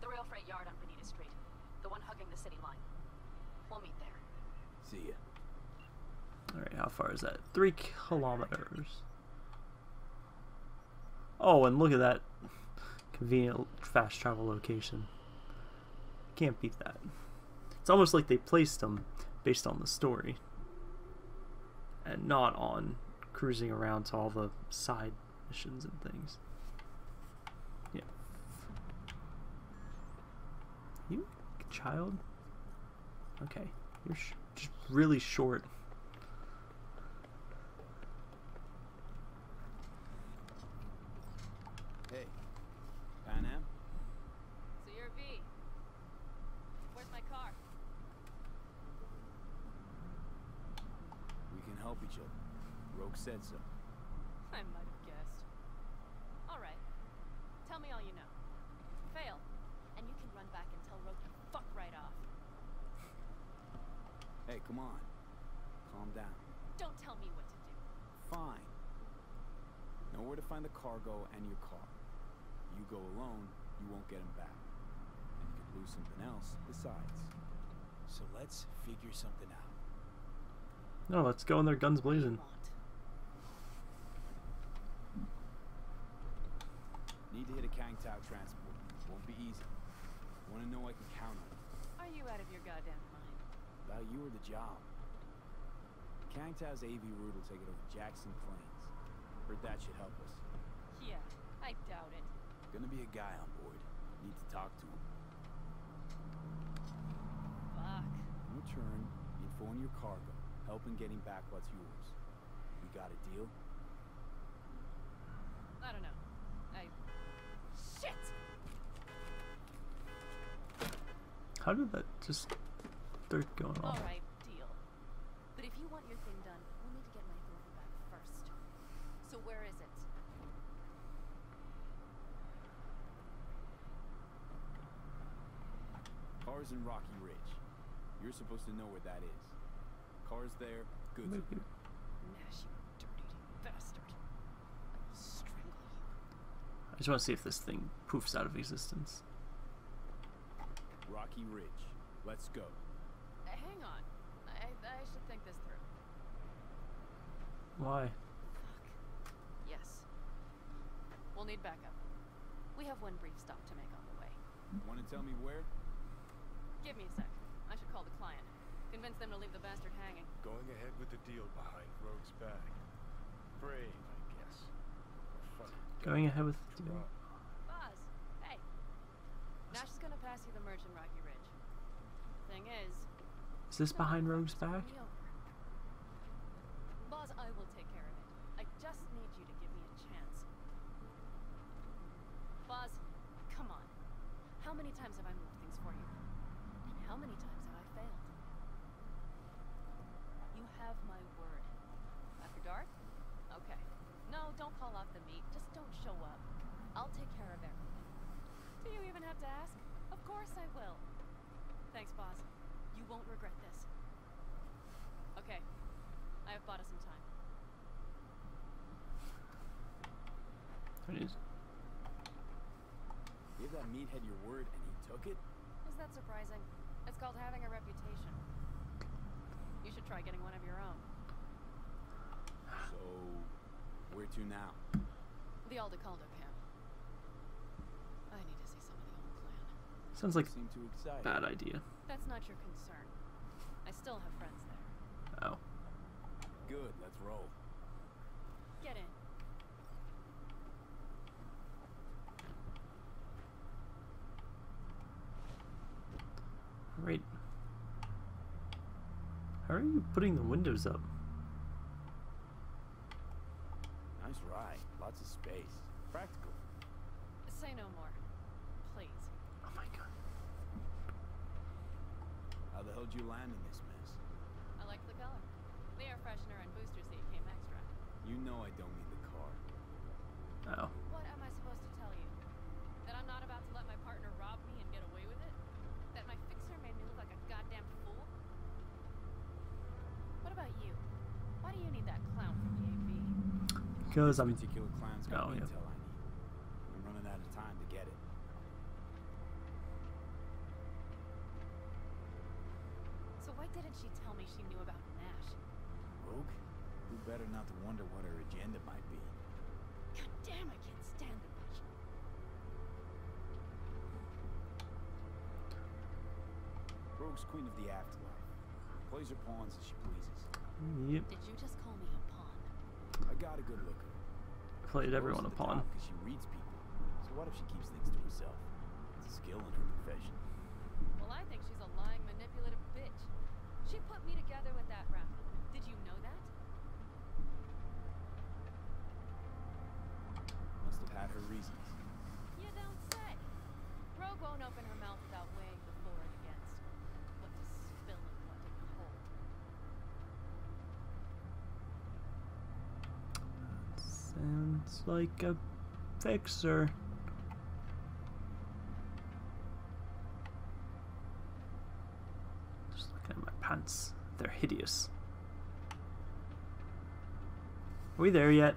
The rail freight yard on Benita Street. The one hugging the city line. We'll meet there. See ya. Alright, how far is that? Three kilometers. Oh, and look at that convenient fast travel location. Can't beat that. It's almost like they placed them based on the story and not on cruising around to all the side missions and things. Yeah. You child? Okay. You're just really short. Hey, Panam? So you're V. Where's my car? We can help each other. Rogue said so. I might have guessed. All right. Tell me all you know. Fail, and you can run back and tell Rogue to fuck right off. Hey, come on. Calm down. Don't tell me what to do. Fine. Know where to find the cargo and your car. You go alone, you won't get them back. And you could lose something else besides. So let's figure something out. No, let's go in there guns blazing. Need to hit a Kang Tao transport. Won't be easy. Wanna know I can count on you. Are you out of your goddamn mind? About you or the job. Kang Tao's AV route will take it over Jackson Plains. Heard that should help us. Yeah, I doubt it. Gonna be a guy on board. Need to talk to him. Fuck. In return, info on your cargo. Help in getting back what's yours. We got a deal? I don't know. How did that just start going on? All right, deal. But if you want your thing done, we'll need to get my Thorton back first. So where is it? Cars in Rocky Ridge. You're supposed to know where that is. Cars there, Good. Nash, you dirty bastard. I will strangle you. I just want to see if this thing poofs out of existence. Rocky Ridge. Let's go. Uh, hang on. I, I should think this through. Why? Fuck. Yes. We'll need backup. We have one brief stop to make on the way. Want to tell me where? Give me a sec. I should call the client. Convince them to leave the bastard hanging. Going ahead with the deal behind Rogue's back. Brave, I guess. Or. Going ahead with the deal. Boz, hey. Nash is gonna pass you the merch in Rocky Ridge. Thing is, Is this behind Rogue's back? Boz, I will take care of it. I just need you to give me a chance. Boz, come on. How many times have I moved things for you? And how many times have I failed? You have my word. After dark? Okay. No, don't call off the meet. Just don't show up. I'll take care of everything. Do you even have to ask? Of course I will. Thanks, boss. You won't regret this. Okay. I have bought us some time. There it is. Give that meathead your word and he took it? Is that surprising? It's called having a reputation. You should try getting one of your own. So, where to now? The Aldecaldo camp. I need to see some of the old clan. Sounds like Seem too excited. bad idea. That's not your concern. I still have friends there. Oh. Good, let's roll. Get in. Right. How are you putting the windows up? Nice ride. Lots of space. Practical. Say no more. Please. Oh my god. How hell did you land in this mess? I like the color. The air freshener and booster seat came extra. You know I don't mean the car. Oh. What am I supposed to tell you? That I'm not about to let my partner rob me and get away with it? That my fixer made me look like a goddamn fool? What about you? Why do you need that clown from the AV? Because I'm. Particular clown's got Oh, yeah. intel I need. I'm running out of time to get it. So why didn't she tell me she knew about Nash? Rogue? Who better not to wonder what her agenda might be? God damn, I can't stand the bitch. Rogue's queen of the afterlife. Plays her pawns as she pleases. Yep. Did you just call me a pawn? I got a good look at her. Played everyone a pawn. So what if she keeps things to herself? It's a skill in her profession. Well, I think she's a lying, manipulative bitch. She put me together with that raffle. Did you know that? Must have had her reasons. You don't say. Rogue won't open her mouth without weighing the for and against. What to spill and what to hold. Sounds like a fixer. Just at my pants. They're hideous. Are we there yet?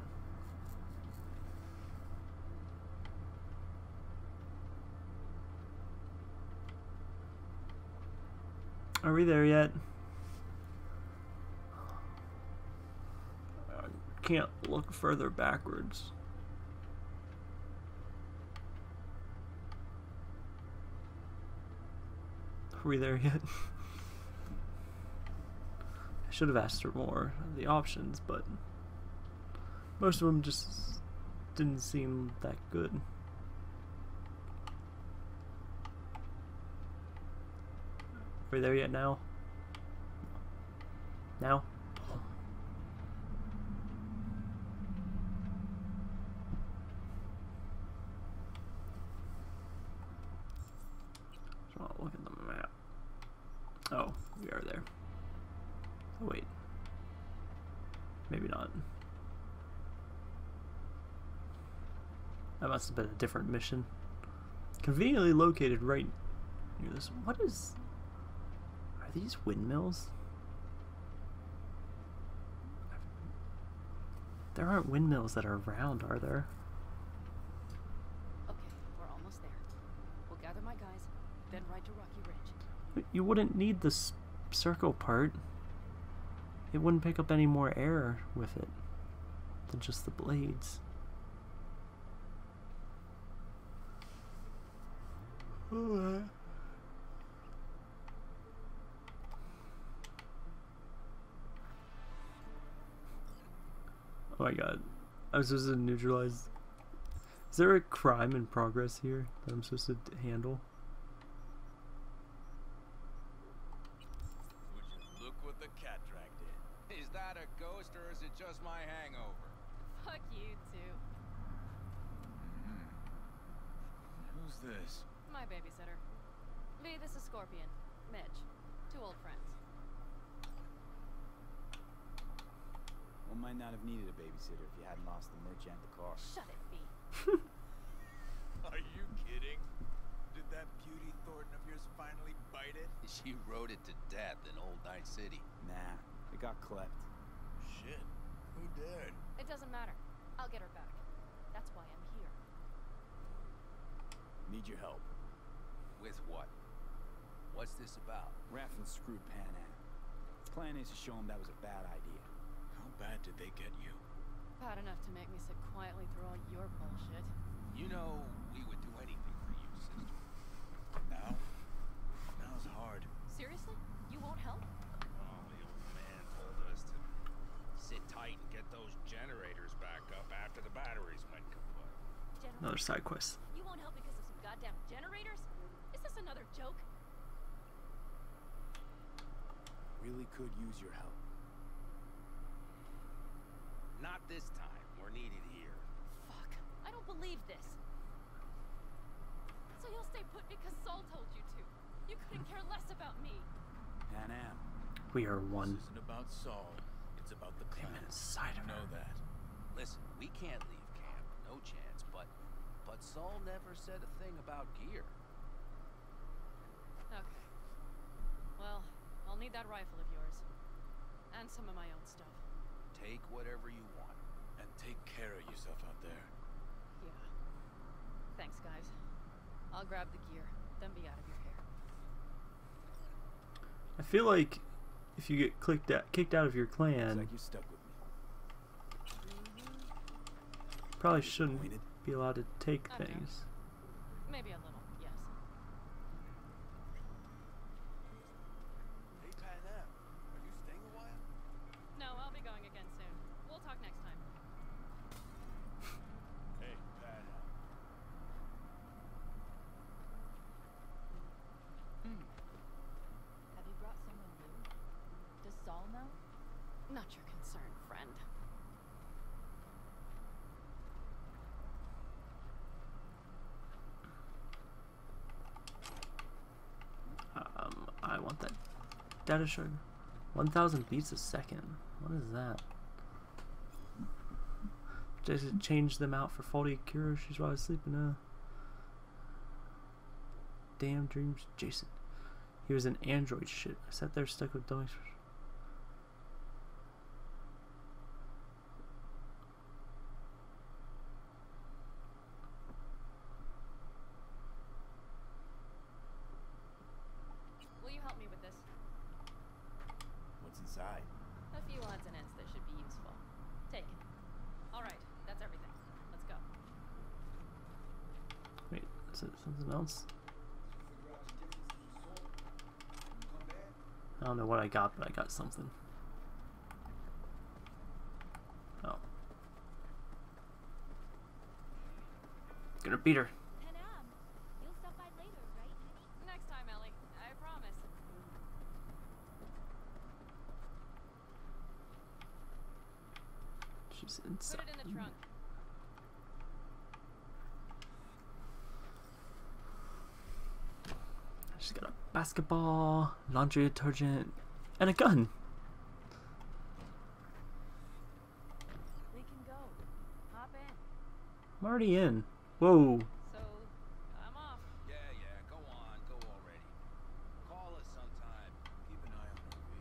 Are we there yet? I can't look further backwards. Are we there yet? I should have asked her more of the options, but most of them just didn't seem that good. Are we there yet now? Now? been a different mission. Conveniently located right near this. What is... Are these windmills? There aren't windmills that are round, are there? Okay, we're almost there. We'll gather my guys, then ride to Rocky Ridge. You wouldn't need this circle part. It wouldn't pick up any more air with it than just the blades. Oh my god. I'm supposed to neutralize. Is there a crime in progress here that I'm supposed to handle? Would you look what the cat dragged in? Is that a ghost or is it just my hangover? Fuck you too. Hmm. Who's this? My babysitter. V, this is Scorpion. Mitch. Two old friends. One might not have needed a babysitter if you hadn't lost the merch and the car. Shut it, V. Are you kidding? Did that beauty Thorton of yours finally bite it? She rode it to death in Old Night City. Nah, it got clept. Shit. Who did? It doesn't matter. I'll get her back. That's why I'm here. Need your help. With what? What's this about? Raffen screwed Panam. Plan is to show him that was a bad idea. How bad did they get you? Bad enough to make me sit quietly through all your bullshit. You know we would do anything for you, sister. Now? Now's hard. Seriously? You won't help? Oh, the old man told us to sit tight and get those generators back up after the batteries went kaput. Another side quest. You won't help because of some goddamn generators? Is this another joke? Really could use your help. Not this time. We're needed here. Fuck. I don't believe this. So you'll stay put because Saul told you to. You couldn't care less about me. Panam. We are one. This isn't about Saul. It's about the clan. inside you of know her. that. Listen, we can't leave camp. No chance. But, but Saul never said a thing about gear. Okay. Well, I'll need that rifle of yours. And some of my own stuff. Take whatever you want. And take care of yourself out there. Yeah. Thanks, guys. I'll grab the gear, then be out of your hair. I feel like if you get clicked out, kicked out of your clan, like you're stuck with me. probably shouldn't be allowed to take I don't know. things. Maybe a little, yes. Hey, Panam. Are you staying a while? No, I'll be going again soon. We'll talk next time. Hey, Panam. Have you brought someone new? Does Saul know? Not your concern, friend. Um, I want that data shard. 1,000 beats a second. What is that? Just change them out for faulty cure. She's while I was sleeping. Uh. Damn dreams, Jason. He was an android shit. I sat there stuck with dummies. for- Will you help me with this? What's inside? A few odds and ends that should be useful. Take it. Alright, that's everything. Let's go. Wait, is it something else? I don't know what I got, but I got something. Oh. Gonna beat her. Panam, you'll stop by later, right, honey? Next time, Ellie. I promise. She's Put it in the trunk. She's got a basketball, laundry detergent, and a gun. We can go. Hop in. I'm already in. Whoa. So, I'm off. Yeah, yeah, go on, go already. Call us sometime. Keep an eye on her, V.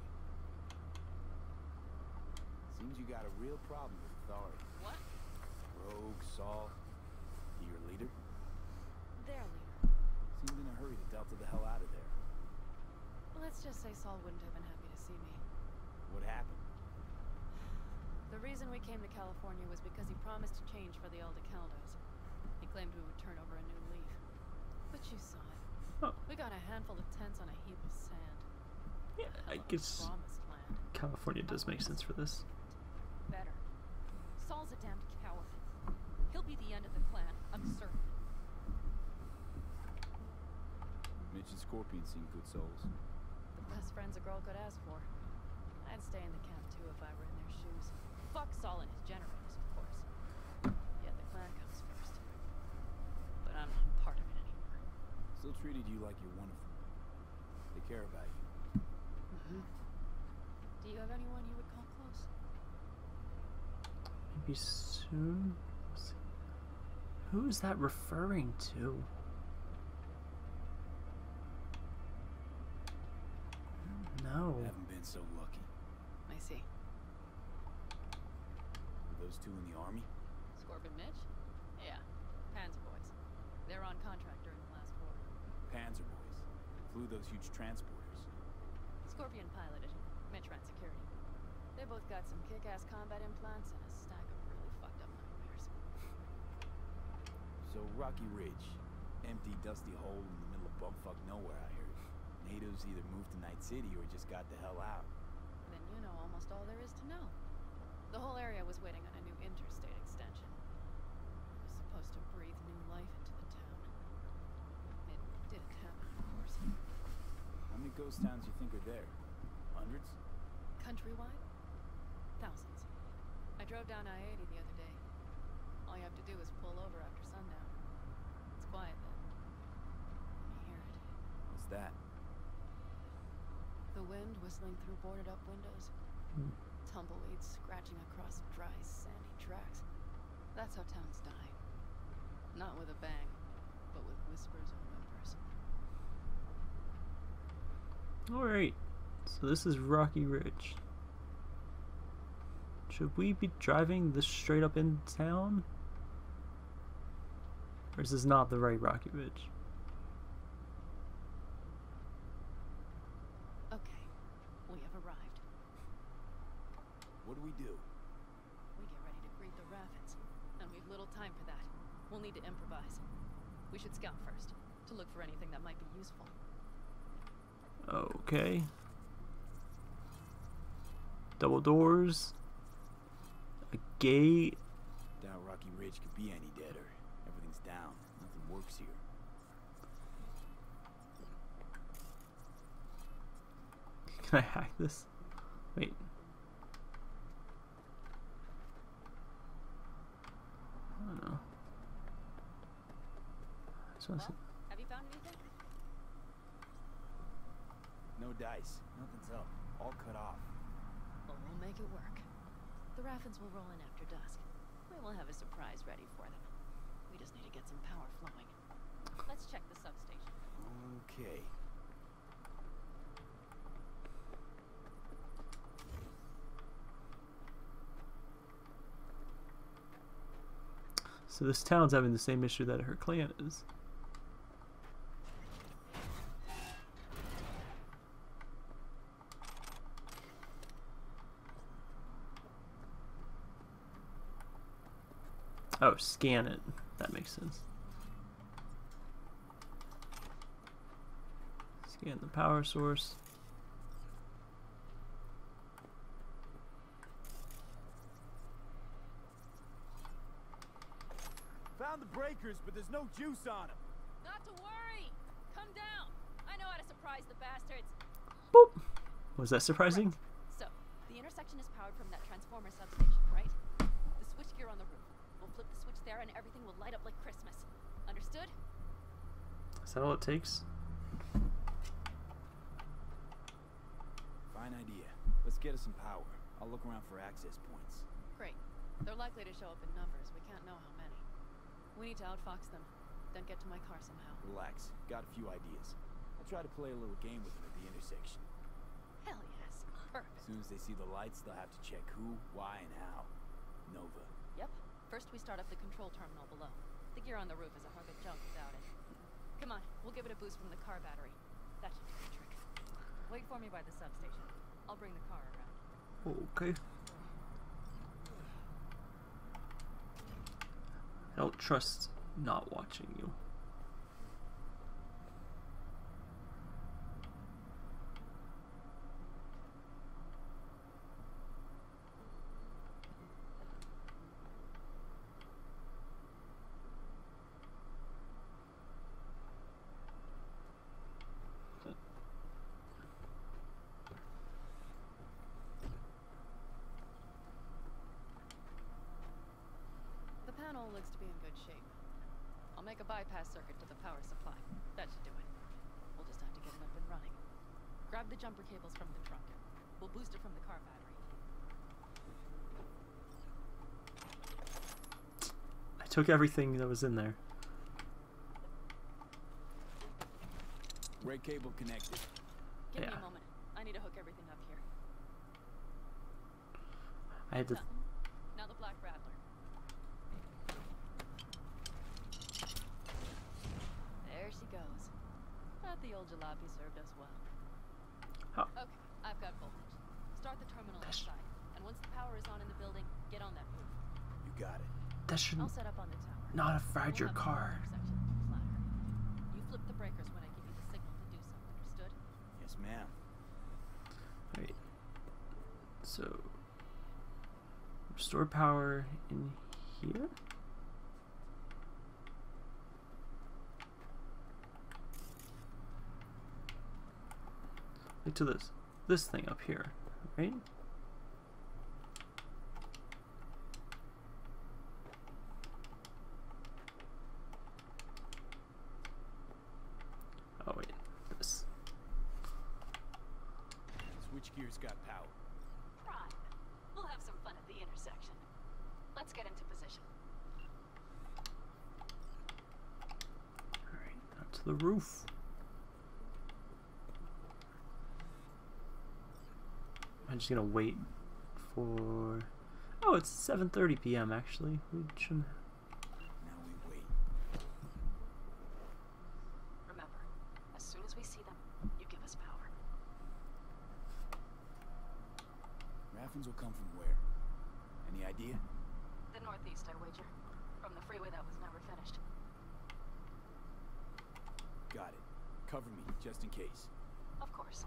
Seems you got a real problem with authority. What? Rogue, Saul. He your leader? Their leader. Seemed in a hurry to delta the hell out of there. Let's just say Saul wouldn't have been happy to see me. What happened? The reason we came to California was because he promised to change for the Aldecaldos. He claimed we would turn over a new leaf. But you saw it. Oh. We got a handful of tents on a heap of sand. Yeah, A I hell of a guess promised land. California does make sense for this. Better. Saul's a damned coward. He'll be the end of the clan, I'm certain. Mitch and Scorpion seem good souls. The best friends a girl could ask for. I'd stay in the camp too if I were in their shoes. Fuck Saul and his generators, of course. Yet the clan comes first. But I'm not part of it anymore. Still treated you like you're one of them. They care about you. Mm-hmm. Do you have anyone you would call close? Maybe soon. Who is that referring to? No. Haven't been so lucky. I see. Were those two in the army? Scorpion Mitch? Yeah. Panzer boys. They're on contract during the last war. Panzer boys. Flew those huge transporters. Scorpion piloted. Mitch ran security. They both got some kick-ass combat implants and a stack of really fucked up nightmares. So Rocky Ridge, empty, dusty hole in the middle of bumfuck nowhere. I heard. Natives either moved to Night City or just got the hell out. Then you know almost all there is to know. The whole area was waiting on a new interstate extension. It was supposed to breathe new life into the town. It didn't happen, of course. How many ghost towns you think are there? Hundreds? Countrywide? Thousands. I drove down I-80 the other day. All you have to do is pull over after sundown. It's quiet then. You hear it. What's that? The wind whistling through boarded up windows. Hmm. Tumbleweeds scratching across dry, sandy tracks. That's how towns die. Not with a bang, but with whispers and whimpers. Alright, so this is Rocky Ridge. Should we be driving this straight up in town? Or is this not the right Rocky Ridge? Okay, we have arrived. What do we do? We get ready to greet the Raffens, and we've little time for that. We'll need to improvise. We should scout first, to look for anything that might be useful. Okay. Double doors. A gate. Doubt Rocky Ridge could be any deader. Everything's down. Nothing works here. Can I hack this? Wait. I don't know. I just wanna see. Well, have you found anything? No dice. Nothing's up. All cut off. Well, we'll make it work. The Raffens will roll in after dusk. We will have a surprise ready for them. We just need to get some power flowing. Let's check the substation. Okay. So this town's having the same issue that her clan is. Oh, scan it. That makes sense. Scan the power source. Found the breakers, but there's no juice on them. Not to worry! Come down! I know how to surprise the bastards. Boop. Was that surprising? So, the intersection is powered from that transformer substation, right? The switchgear on the roof. We'll flip the switch there and everything will light up like Christmas. Understood? Is that all it takes? Fine idea. Let's get us some power. I'll look around for access points. Great. They're likely to show up in numbers. We can't know how many. We need to outfox them, then get to my car somehow. Relax. Got a few ideas. I'll try to play a little game with them at the intersection. Hell yes. Perfect. As soon as they see the lights, they'll have to check who, why, and how. Nova. Yep. First we start up the control terminal below. The gear on the roof is a hunk of junk without it. Come on, we'll give it a boost from the car battery. That should do the trick. Wait for me by the substation. I'll bring the car around. Okay. I don't trust not watching you. The panel looks to be in good shape. I'll make a bypass circuit to the power supply. That should do it. We'll just have to get it up and running. Grab the jumper cables from the trunk. We'll boost it from the car battery. I took everything that was in there. Ray cable connected. Give me Yeah. a moment. I need to hook everything up here. I had to. Done. Now the Black Rattler. There she goes. Thought the old jalopy served us well. How? Okay, I've got voltage. Start the terminal inside. And once the power is on in the building, get on that roof. You got it. That I'll shouldn't set up on the tower. not have fried We'll your have the car. intersection a little flatter. You flip the breakers when I give you the signal to do so. Understood? Yes, ma'am. Wait. So. Restore power in here? Wait to this. This thing up here, right? Oh wait, this. Switchgear's got power. Prime. We'll have some fun at the intersection. Let's get into position. Alright, up to the roof. I'm just gonna wait for. Oh, it's 7:30 p.m. Actually, we shouldn't. Now we wait. Remember, as soon as we see them, you give us power. Raffens will come from where? Any idea? The northeast, I wager. From the freeway that was never finished. Got it. Cover me, just in case. Of course.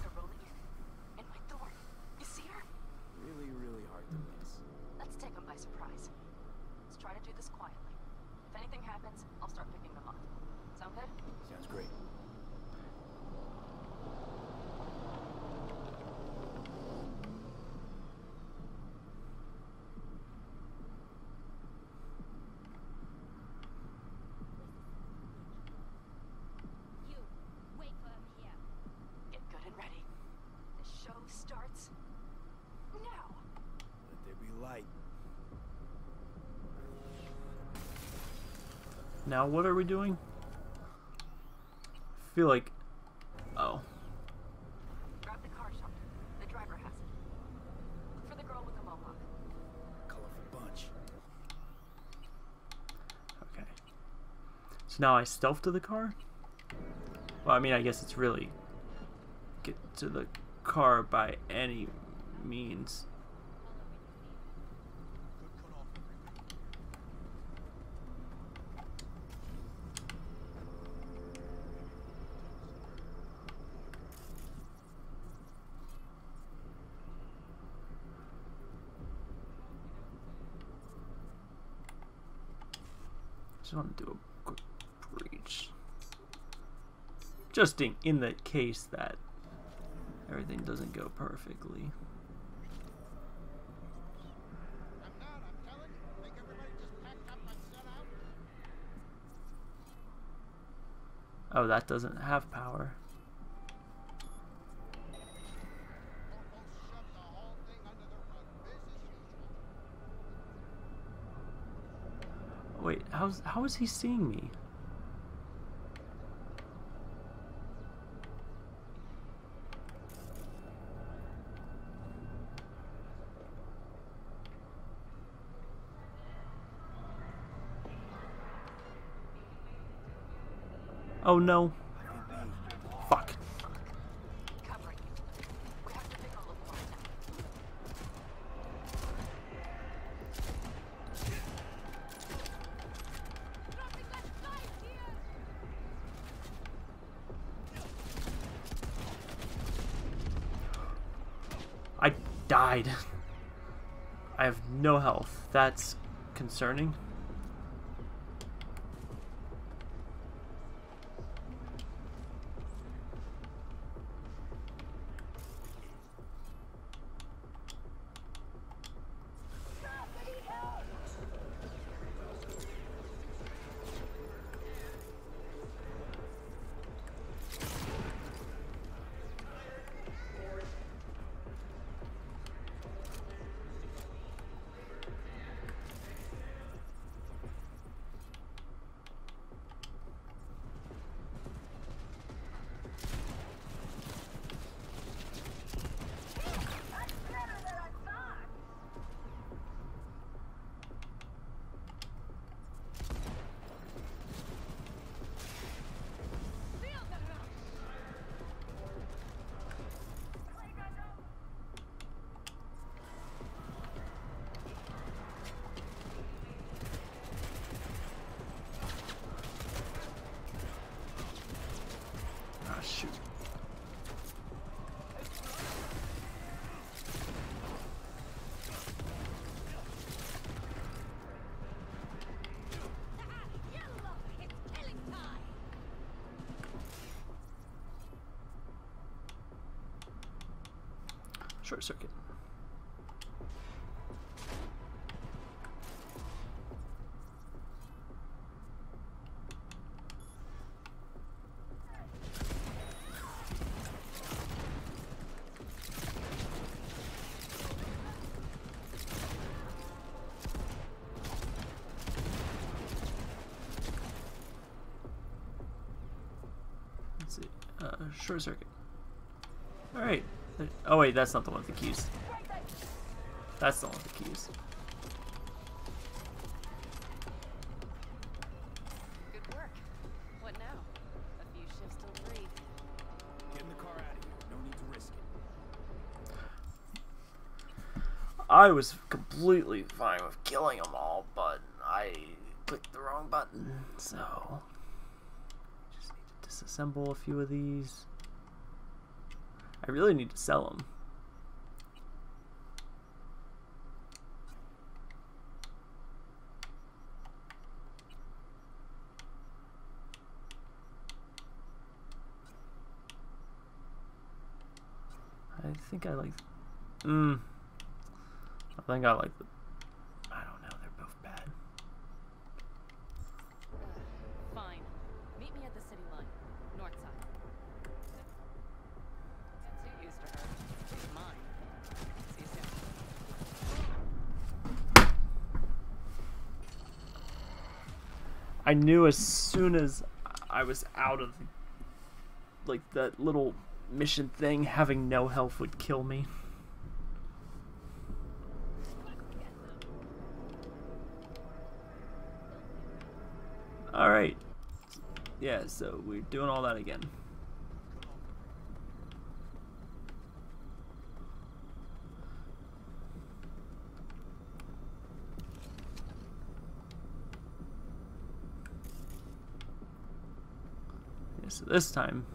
They're rolling in. In my door. You see her? Really, really hard to miss. Let's take them by surprise. Let's try to do this quietly. If anything happens, I'll start picking them up. Sound good? Sounds great. You, wait for him here. Get good and ready. The show starts now. Let there be light. Now, what are we doing? I feel like. Oh. Grab the car shelter. The driver has it. Look for the girl with the mohawk. Colorful bunch. Okay. So now I stealth to the car? Well, I mean, I guess it's really get to the car by any means. Just want to do a quick breach. Just in, in the case that everything doesn't go perfectly. Oh, that doesn't have power. Almost shoved the whole thing under the rug. Business usual. Wait, how's how is he seeing me? Oh no. Fuck. I died. I have no health. That's concerning. Short circuit. Uh, short circuit. Alright. Oh wait, that's not the one with the keys. That's the one with the keys. Good work. What now? A few shifts till three. Get in the car out of here. No need to risk it. I was completely fine with killing them all, but I clicked the wrong button, so just need to disassemble a few of these. I really need to sell them. I think I like. Mm. I think I like the. I don't know. They're both bad. Fine. Meet me at the city line. North side. Get too used to her. She's mine. See you soon. I knew as soon as I was out of like that little mission thing, having no health would kill me. Alright. Yeah, so we're doing all that again. This time.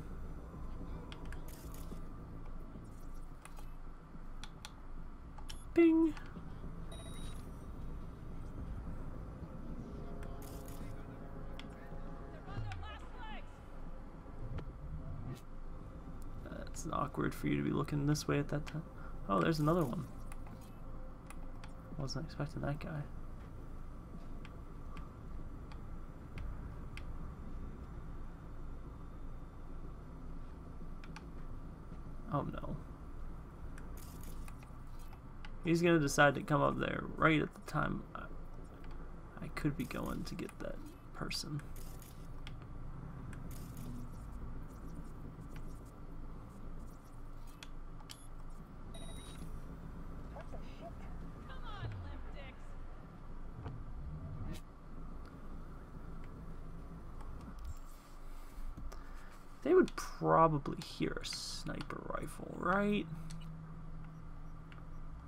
Bing. That's awkward for you to be looking this way at that time. Oh, there's another one. Wasn't expecting that guy. Oh no. He's gonna decide to come up there right at the time I, I could be going to get that person. They would probably hear a sniper rifle, right?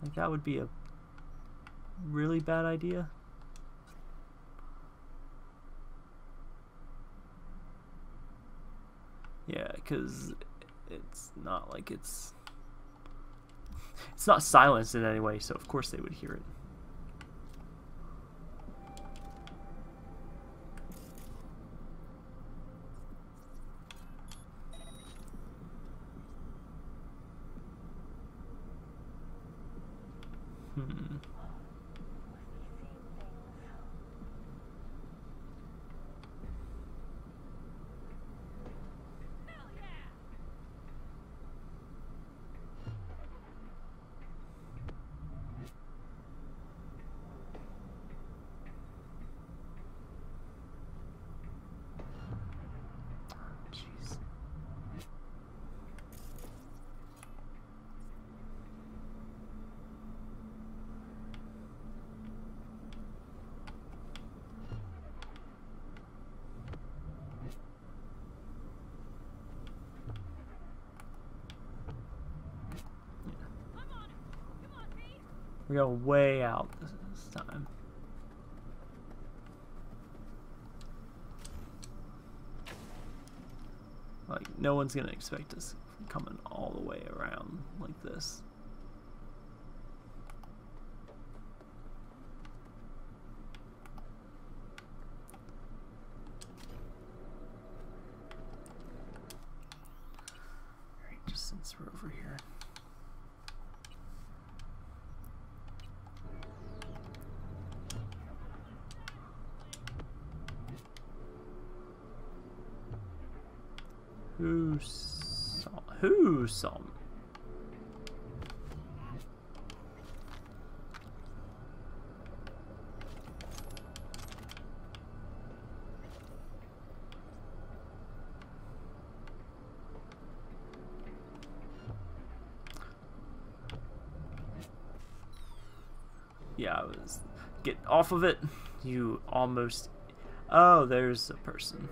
Like that would be a really bad idea. Yeah, because it's not like it's it's not silenced in any way, so of course they would hear it. Hmm. Jeez. Going way out this, this time. Like, no one's gonna expect us coming all the way around like this. Alright, just since we're over here. Who saw? Who saw? me? Yeah, I was. Get off of it. You almost. Oh, there's a person.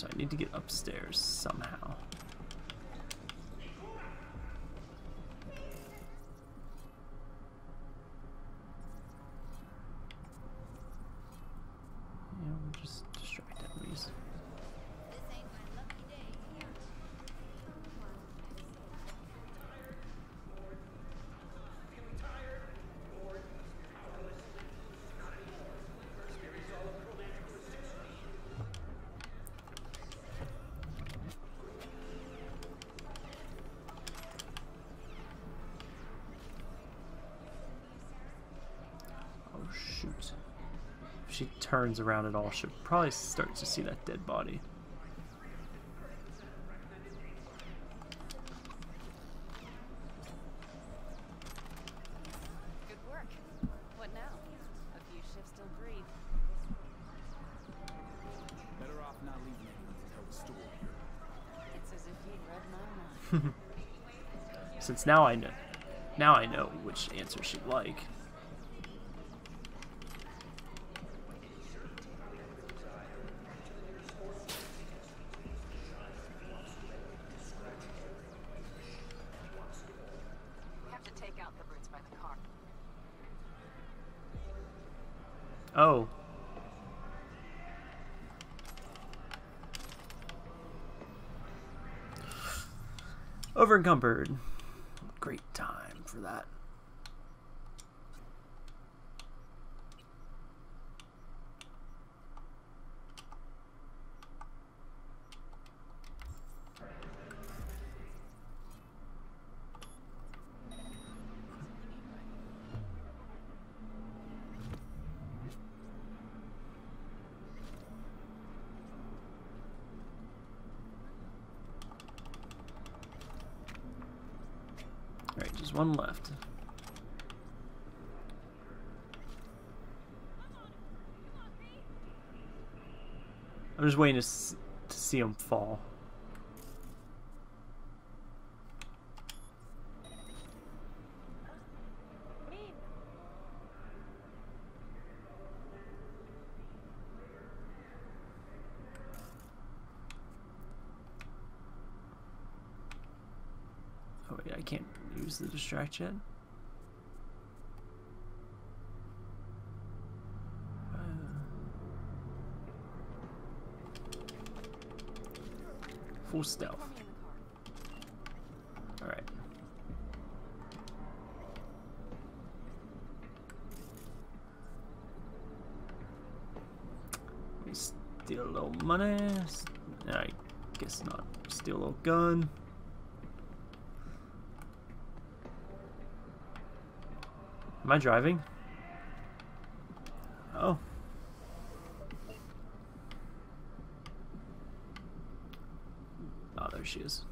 So I need to get upstairs somehow. Turns around at all, she'll probably start to see that dead body. Good work. What now? A few shifts till breathe. Better off not leaving anyone to tell the story here. It's as if you read my mind. Since now I know, now I know which answer she'd like. We have to take out the brutes by the car. Oh. Over encumbered. Great time for that. There's one left. I'm just waiting to, to see him fall. Oh wait, I can't use it. Uh, full stealth. Pour me in the car. All right. Let me steal a little money. I guess not. Steal a little gun. Am I driving? Oh. Oh, there she is.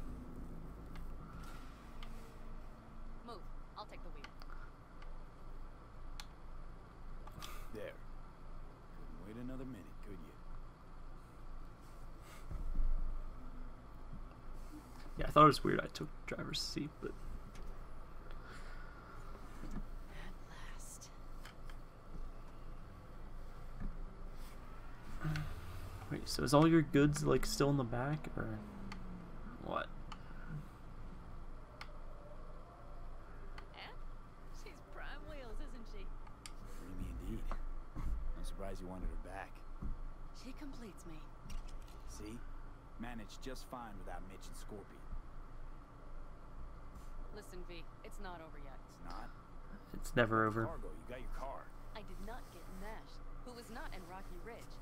Move. I'll take the wheel. There. Couldn't wait another minute, could you? Yeah, I thought it was weird I took driver's seat, but At last. wait, so is all your goods like still in the back or what? Eh? She's prime wheels, isn't she? Dreamy indeed. I'm surprised you wanted her back. She completes me. See? Managed just fine without Mitch and Scorpion. Listen, V, it's not over yet. It's not. It's never over. Cargo, you got your car. I did not get Nash, who was not in Rocky Ridge.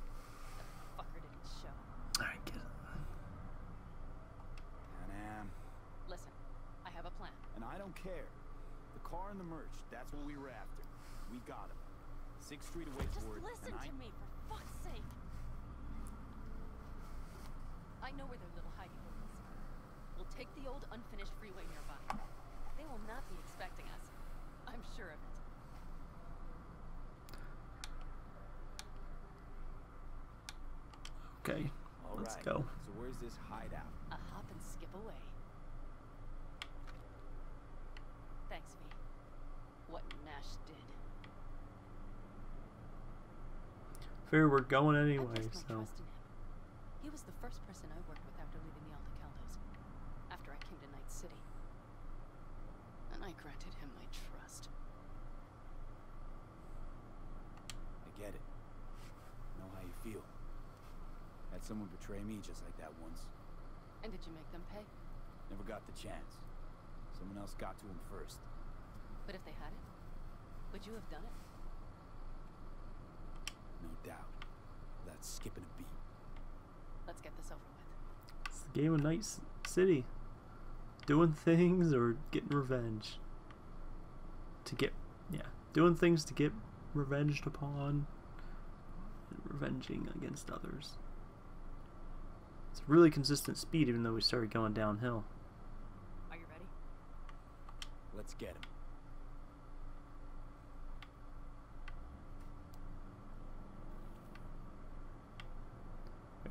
The fucker didn't show. I get it. And um, Listen, I have a plan. and I don't care. The car and the merch, that's what we were after. We got him. Sixth Street away Just for listen and I... to me, for fuck's sake. I know where their little hiding hole is. We'll take the old unfinished freeway nearby. They will not be expecting us. I'm sure of it. Okay, All let's right. go. So where's this hideout? A hop and skip away. Thanks, V. What Nash did. Figure we're going anyway, placed so trust in him. He was the first person I worked with after leaving the Aldecaldos, after I came to Night City. And I granted him my trust. I get it. Know how you feel. Had someone betray me just like that once. And did you make them pay? Never got the chance. Someone else got to him first. But if they hadn't, would you have done it? No doubt. That's skipping a beat. Let's get this over with. it's the game of Night City. Doing things or getting revenge. To get, yeah, doing things to get revenged upon. And revenging against others. It's a really consistent speed, even though we started going downhill. Are you ready? Let's get him.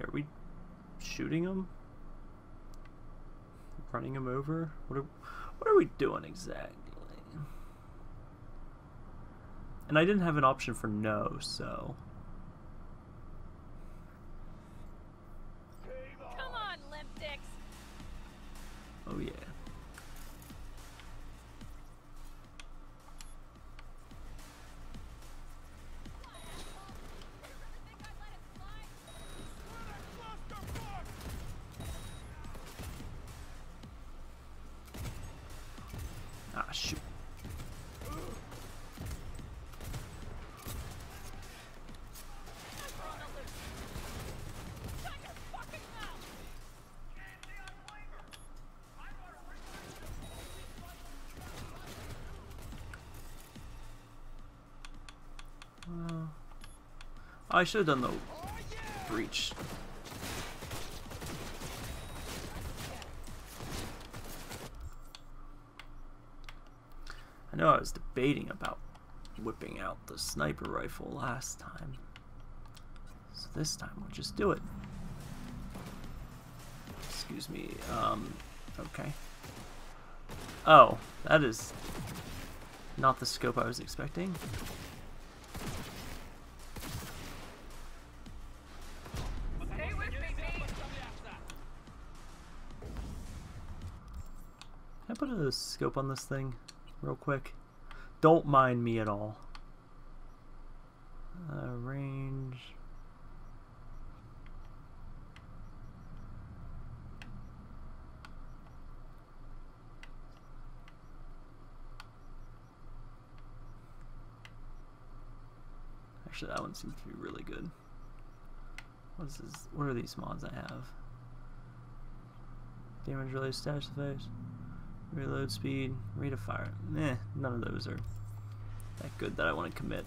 Are we shooting him? Running him over? What are, what are we doing exactly? And I didn't have an option for no, so. I should have done the breach. I know I was debating about whipping out the sniper rifle last time. So this time we'll just do it. Excuse me. Um, okay. Oh, that is not the scope I was expecting. Scope on this thing real quick? Don't mind me at all. Uh, range. Actually, that one seems to be really good. What is this? What are these mods I have? Damage relay stash phase, reload speed, rate of fire. Eh, none of those are that good that I want to commit.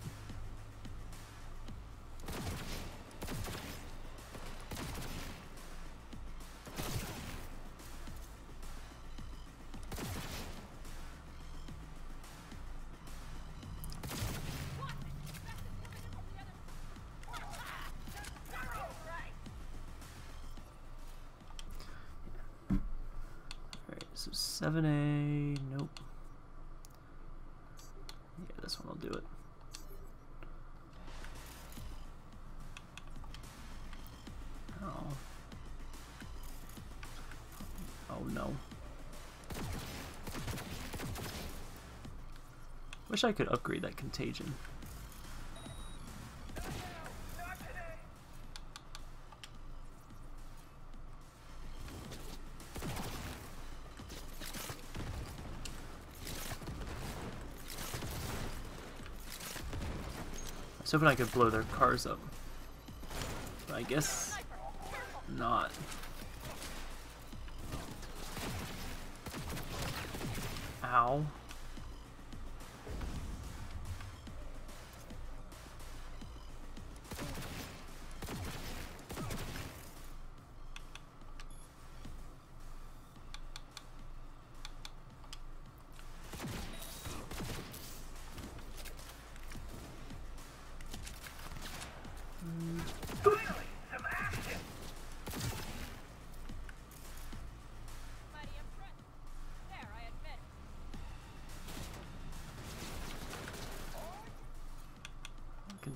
I wish I could upgrade that contagion. I was hoping I could blow their cars up. But I guess not. Ow.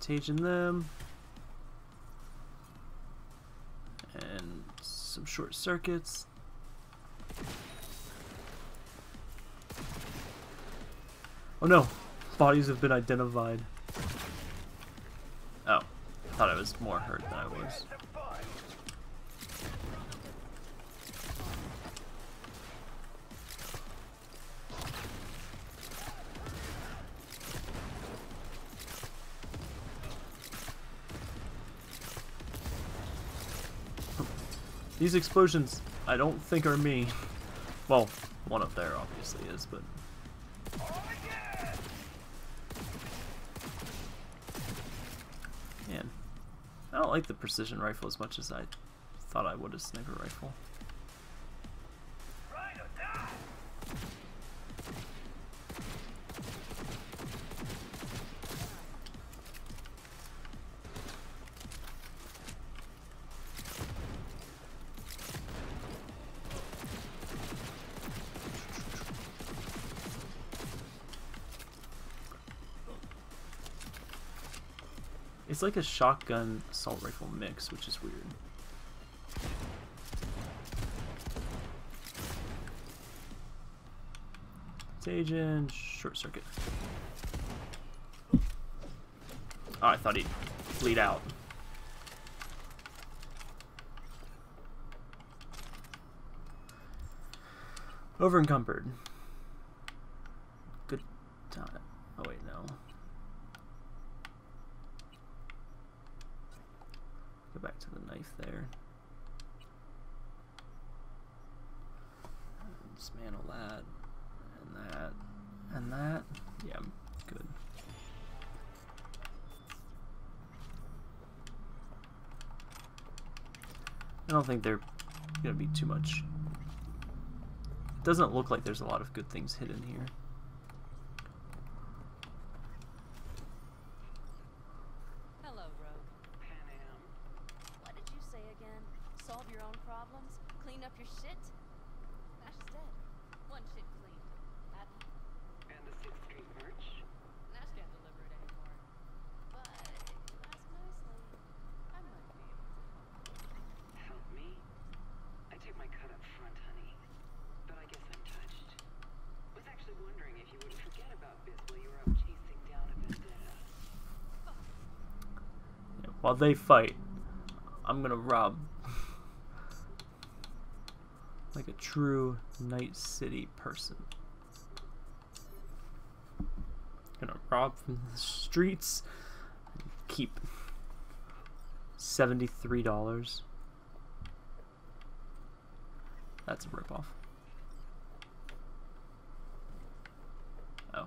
Contagion them. And some short circuits. Oh no! Bodies have been identified. Oh. I thought I was more hurt than I was. These explosions, I don't think are me. Well, one up there obviously is, but... Man, I don't like the precision rifle as much as I thought I would a sniper rifle. Like a shotgun assault rifle mix, which is weird. Contagion, short circuit. Oh, I thought he'd bleed out. Over encumbered. Good time. Oh wait, no. Go back to the knife there. Dismantle that, and that, and that. Yeah, I'm good. I don't think they're gonna be too much. It doesn't look like there's a lot of good things hidden here. While they fight, I'm gonna rob like a true Night City person. Gonna rob from the streets, keep $73. That's a ripoff. Oh.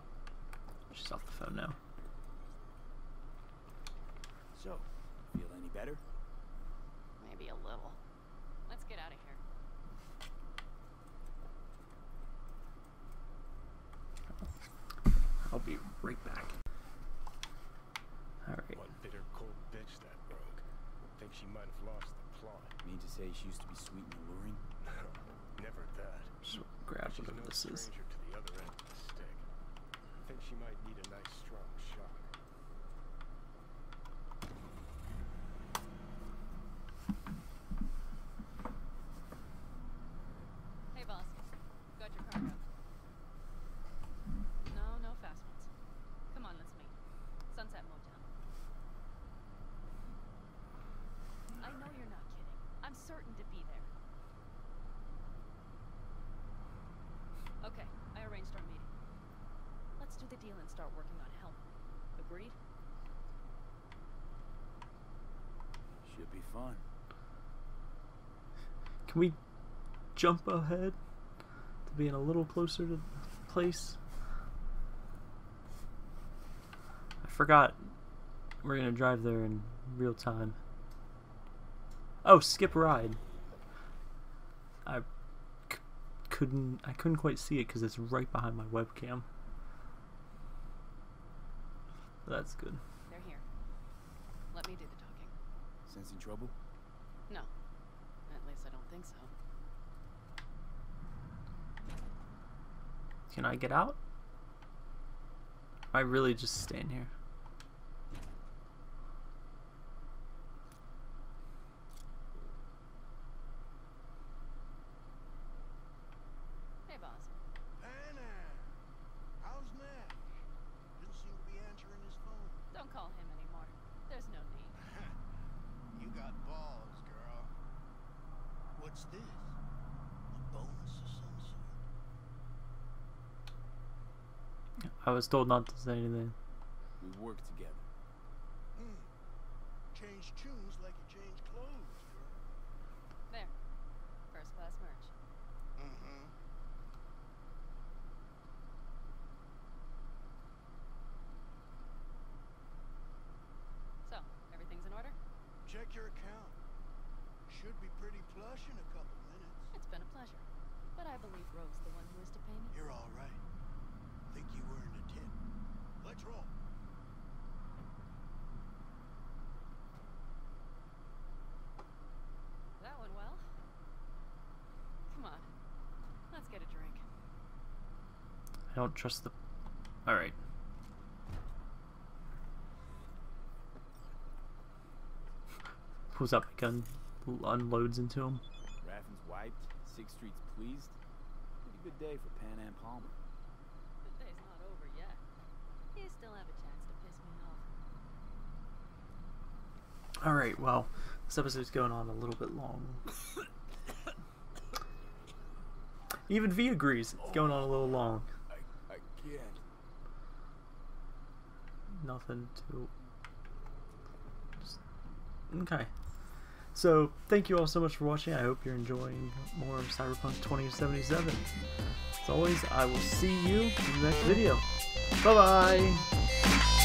She's off the phone now. So, feel any better? Maybe a little. Let's get out of here. I'll be right back. Alright. One bitter cold bitch that rogue. Think she might have lost the plot. Mean to say she used to be sweet and alluring? Never that. Just grab She's whatever no this is. stranger to the other end of the stick. Think she might need a nice strong shock. Hey, boss. Got your cargo. No, no fast ones. Come on, let's meet. Sunset Motel. I know you're not kidding. I'm certain to be there. Okay, I arranged our meeting. Let's do the deal and start working on Hellman. Agreed? Should be fun. Can we jump ahead to being a little closer to the place? I forgot we're gonna drive there in real time. Oh, skip ride. I c- couldn't I couldn't quite see it because it's right behind my webcam. That's good. They're here. Let me do the talking. Sensing trouble? No. At least I don't think so. Can I get out? I really just stand here. Hey, boss. Anna, how's Nash? Didn't seem to be answering his phone. Don't call him anymore. There's no need. you got balls, girl. What's this? A bonus of some sort? I was told not to say anything. We work together. Hmm. Change tunes like you change clothes, girl. There. First class merch. Mm-hmm. So, everything's in order? Check your account. Should be pretty plush in a couple minutes. It's been a pleasure. But I believe Rogue's the one who is to pay me. You're all right. Think you earned a tip. Let's. That went well. Come on. Let's get a drink. I don't trust the. Alright. Pulls out my gun, unloads into him. Raffen's wiped, Sixth Street's pleased. Pretty good day for Panam Palmer. The day's not over yet. You still have a chance to piss me off. Alright, well, this episode's going on a little bit long. Even V agrees it's going on a little long. I, I can't. Nothing to. Just... Okay. So, thank you all so much for watching. I hope you're enjoying more of Cyberpunk 2077. As always, I will see you in the next video. Bye-bye.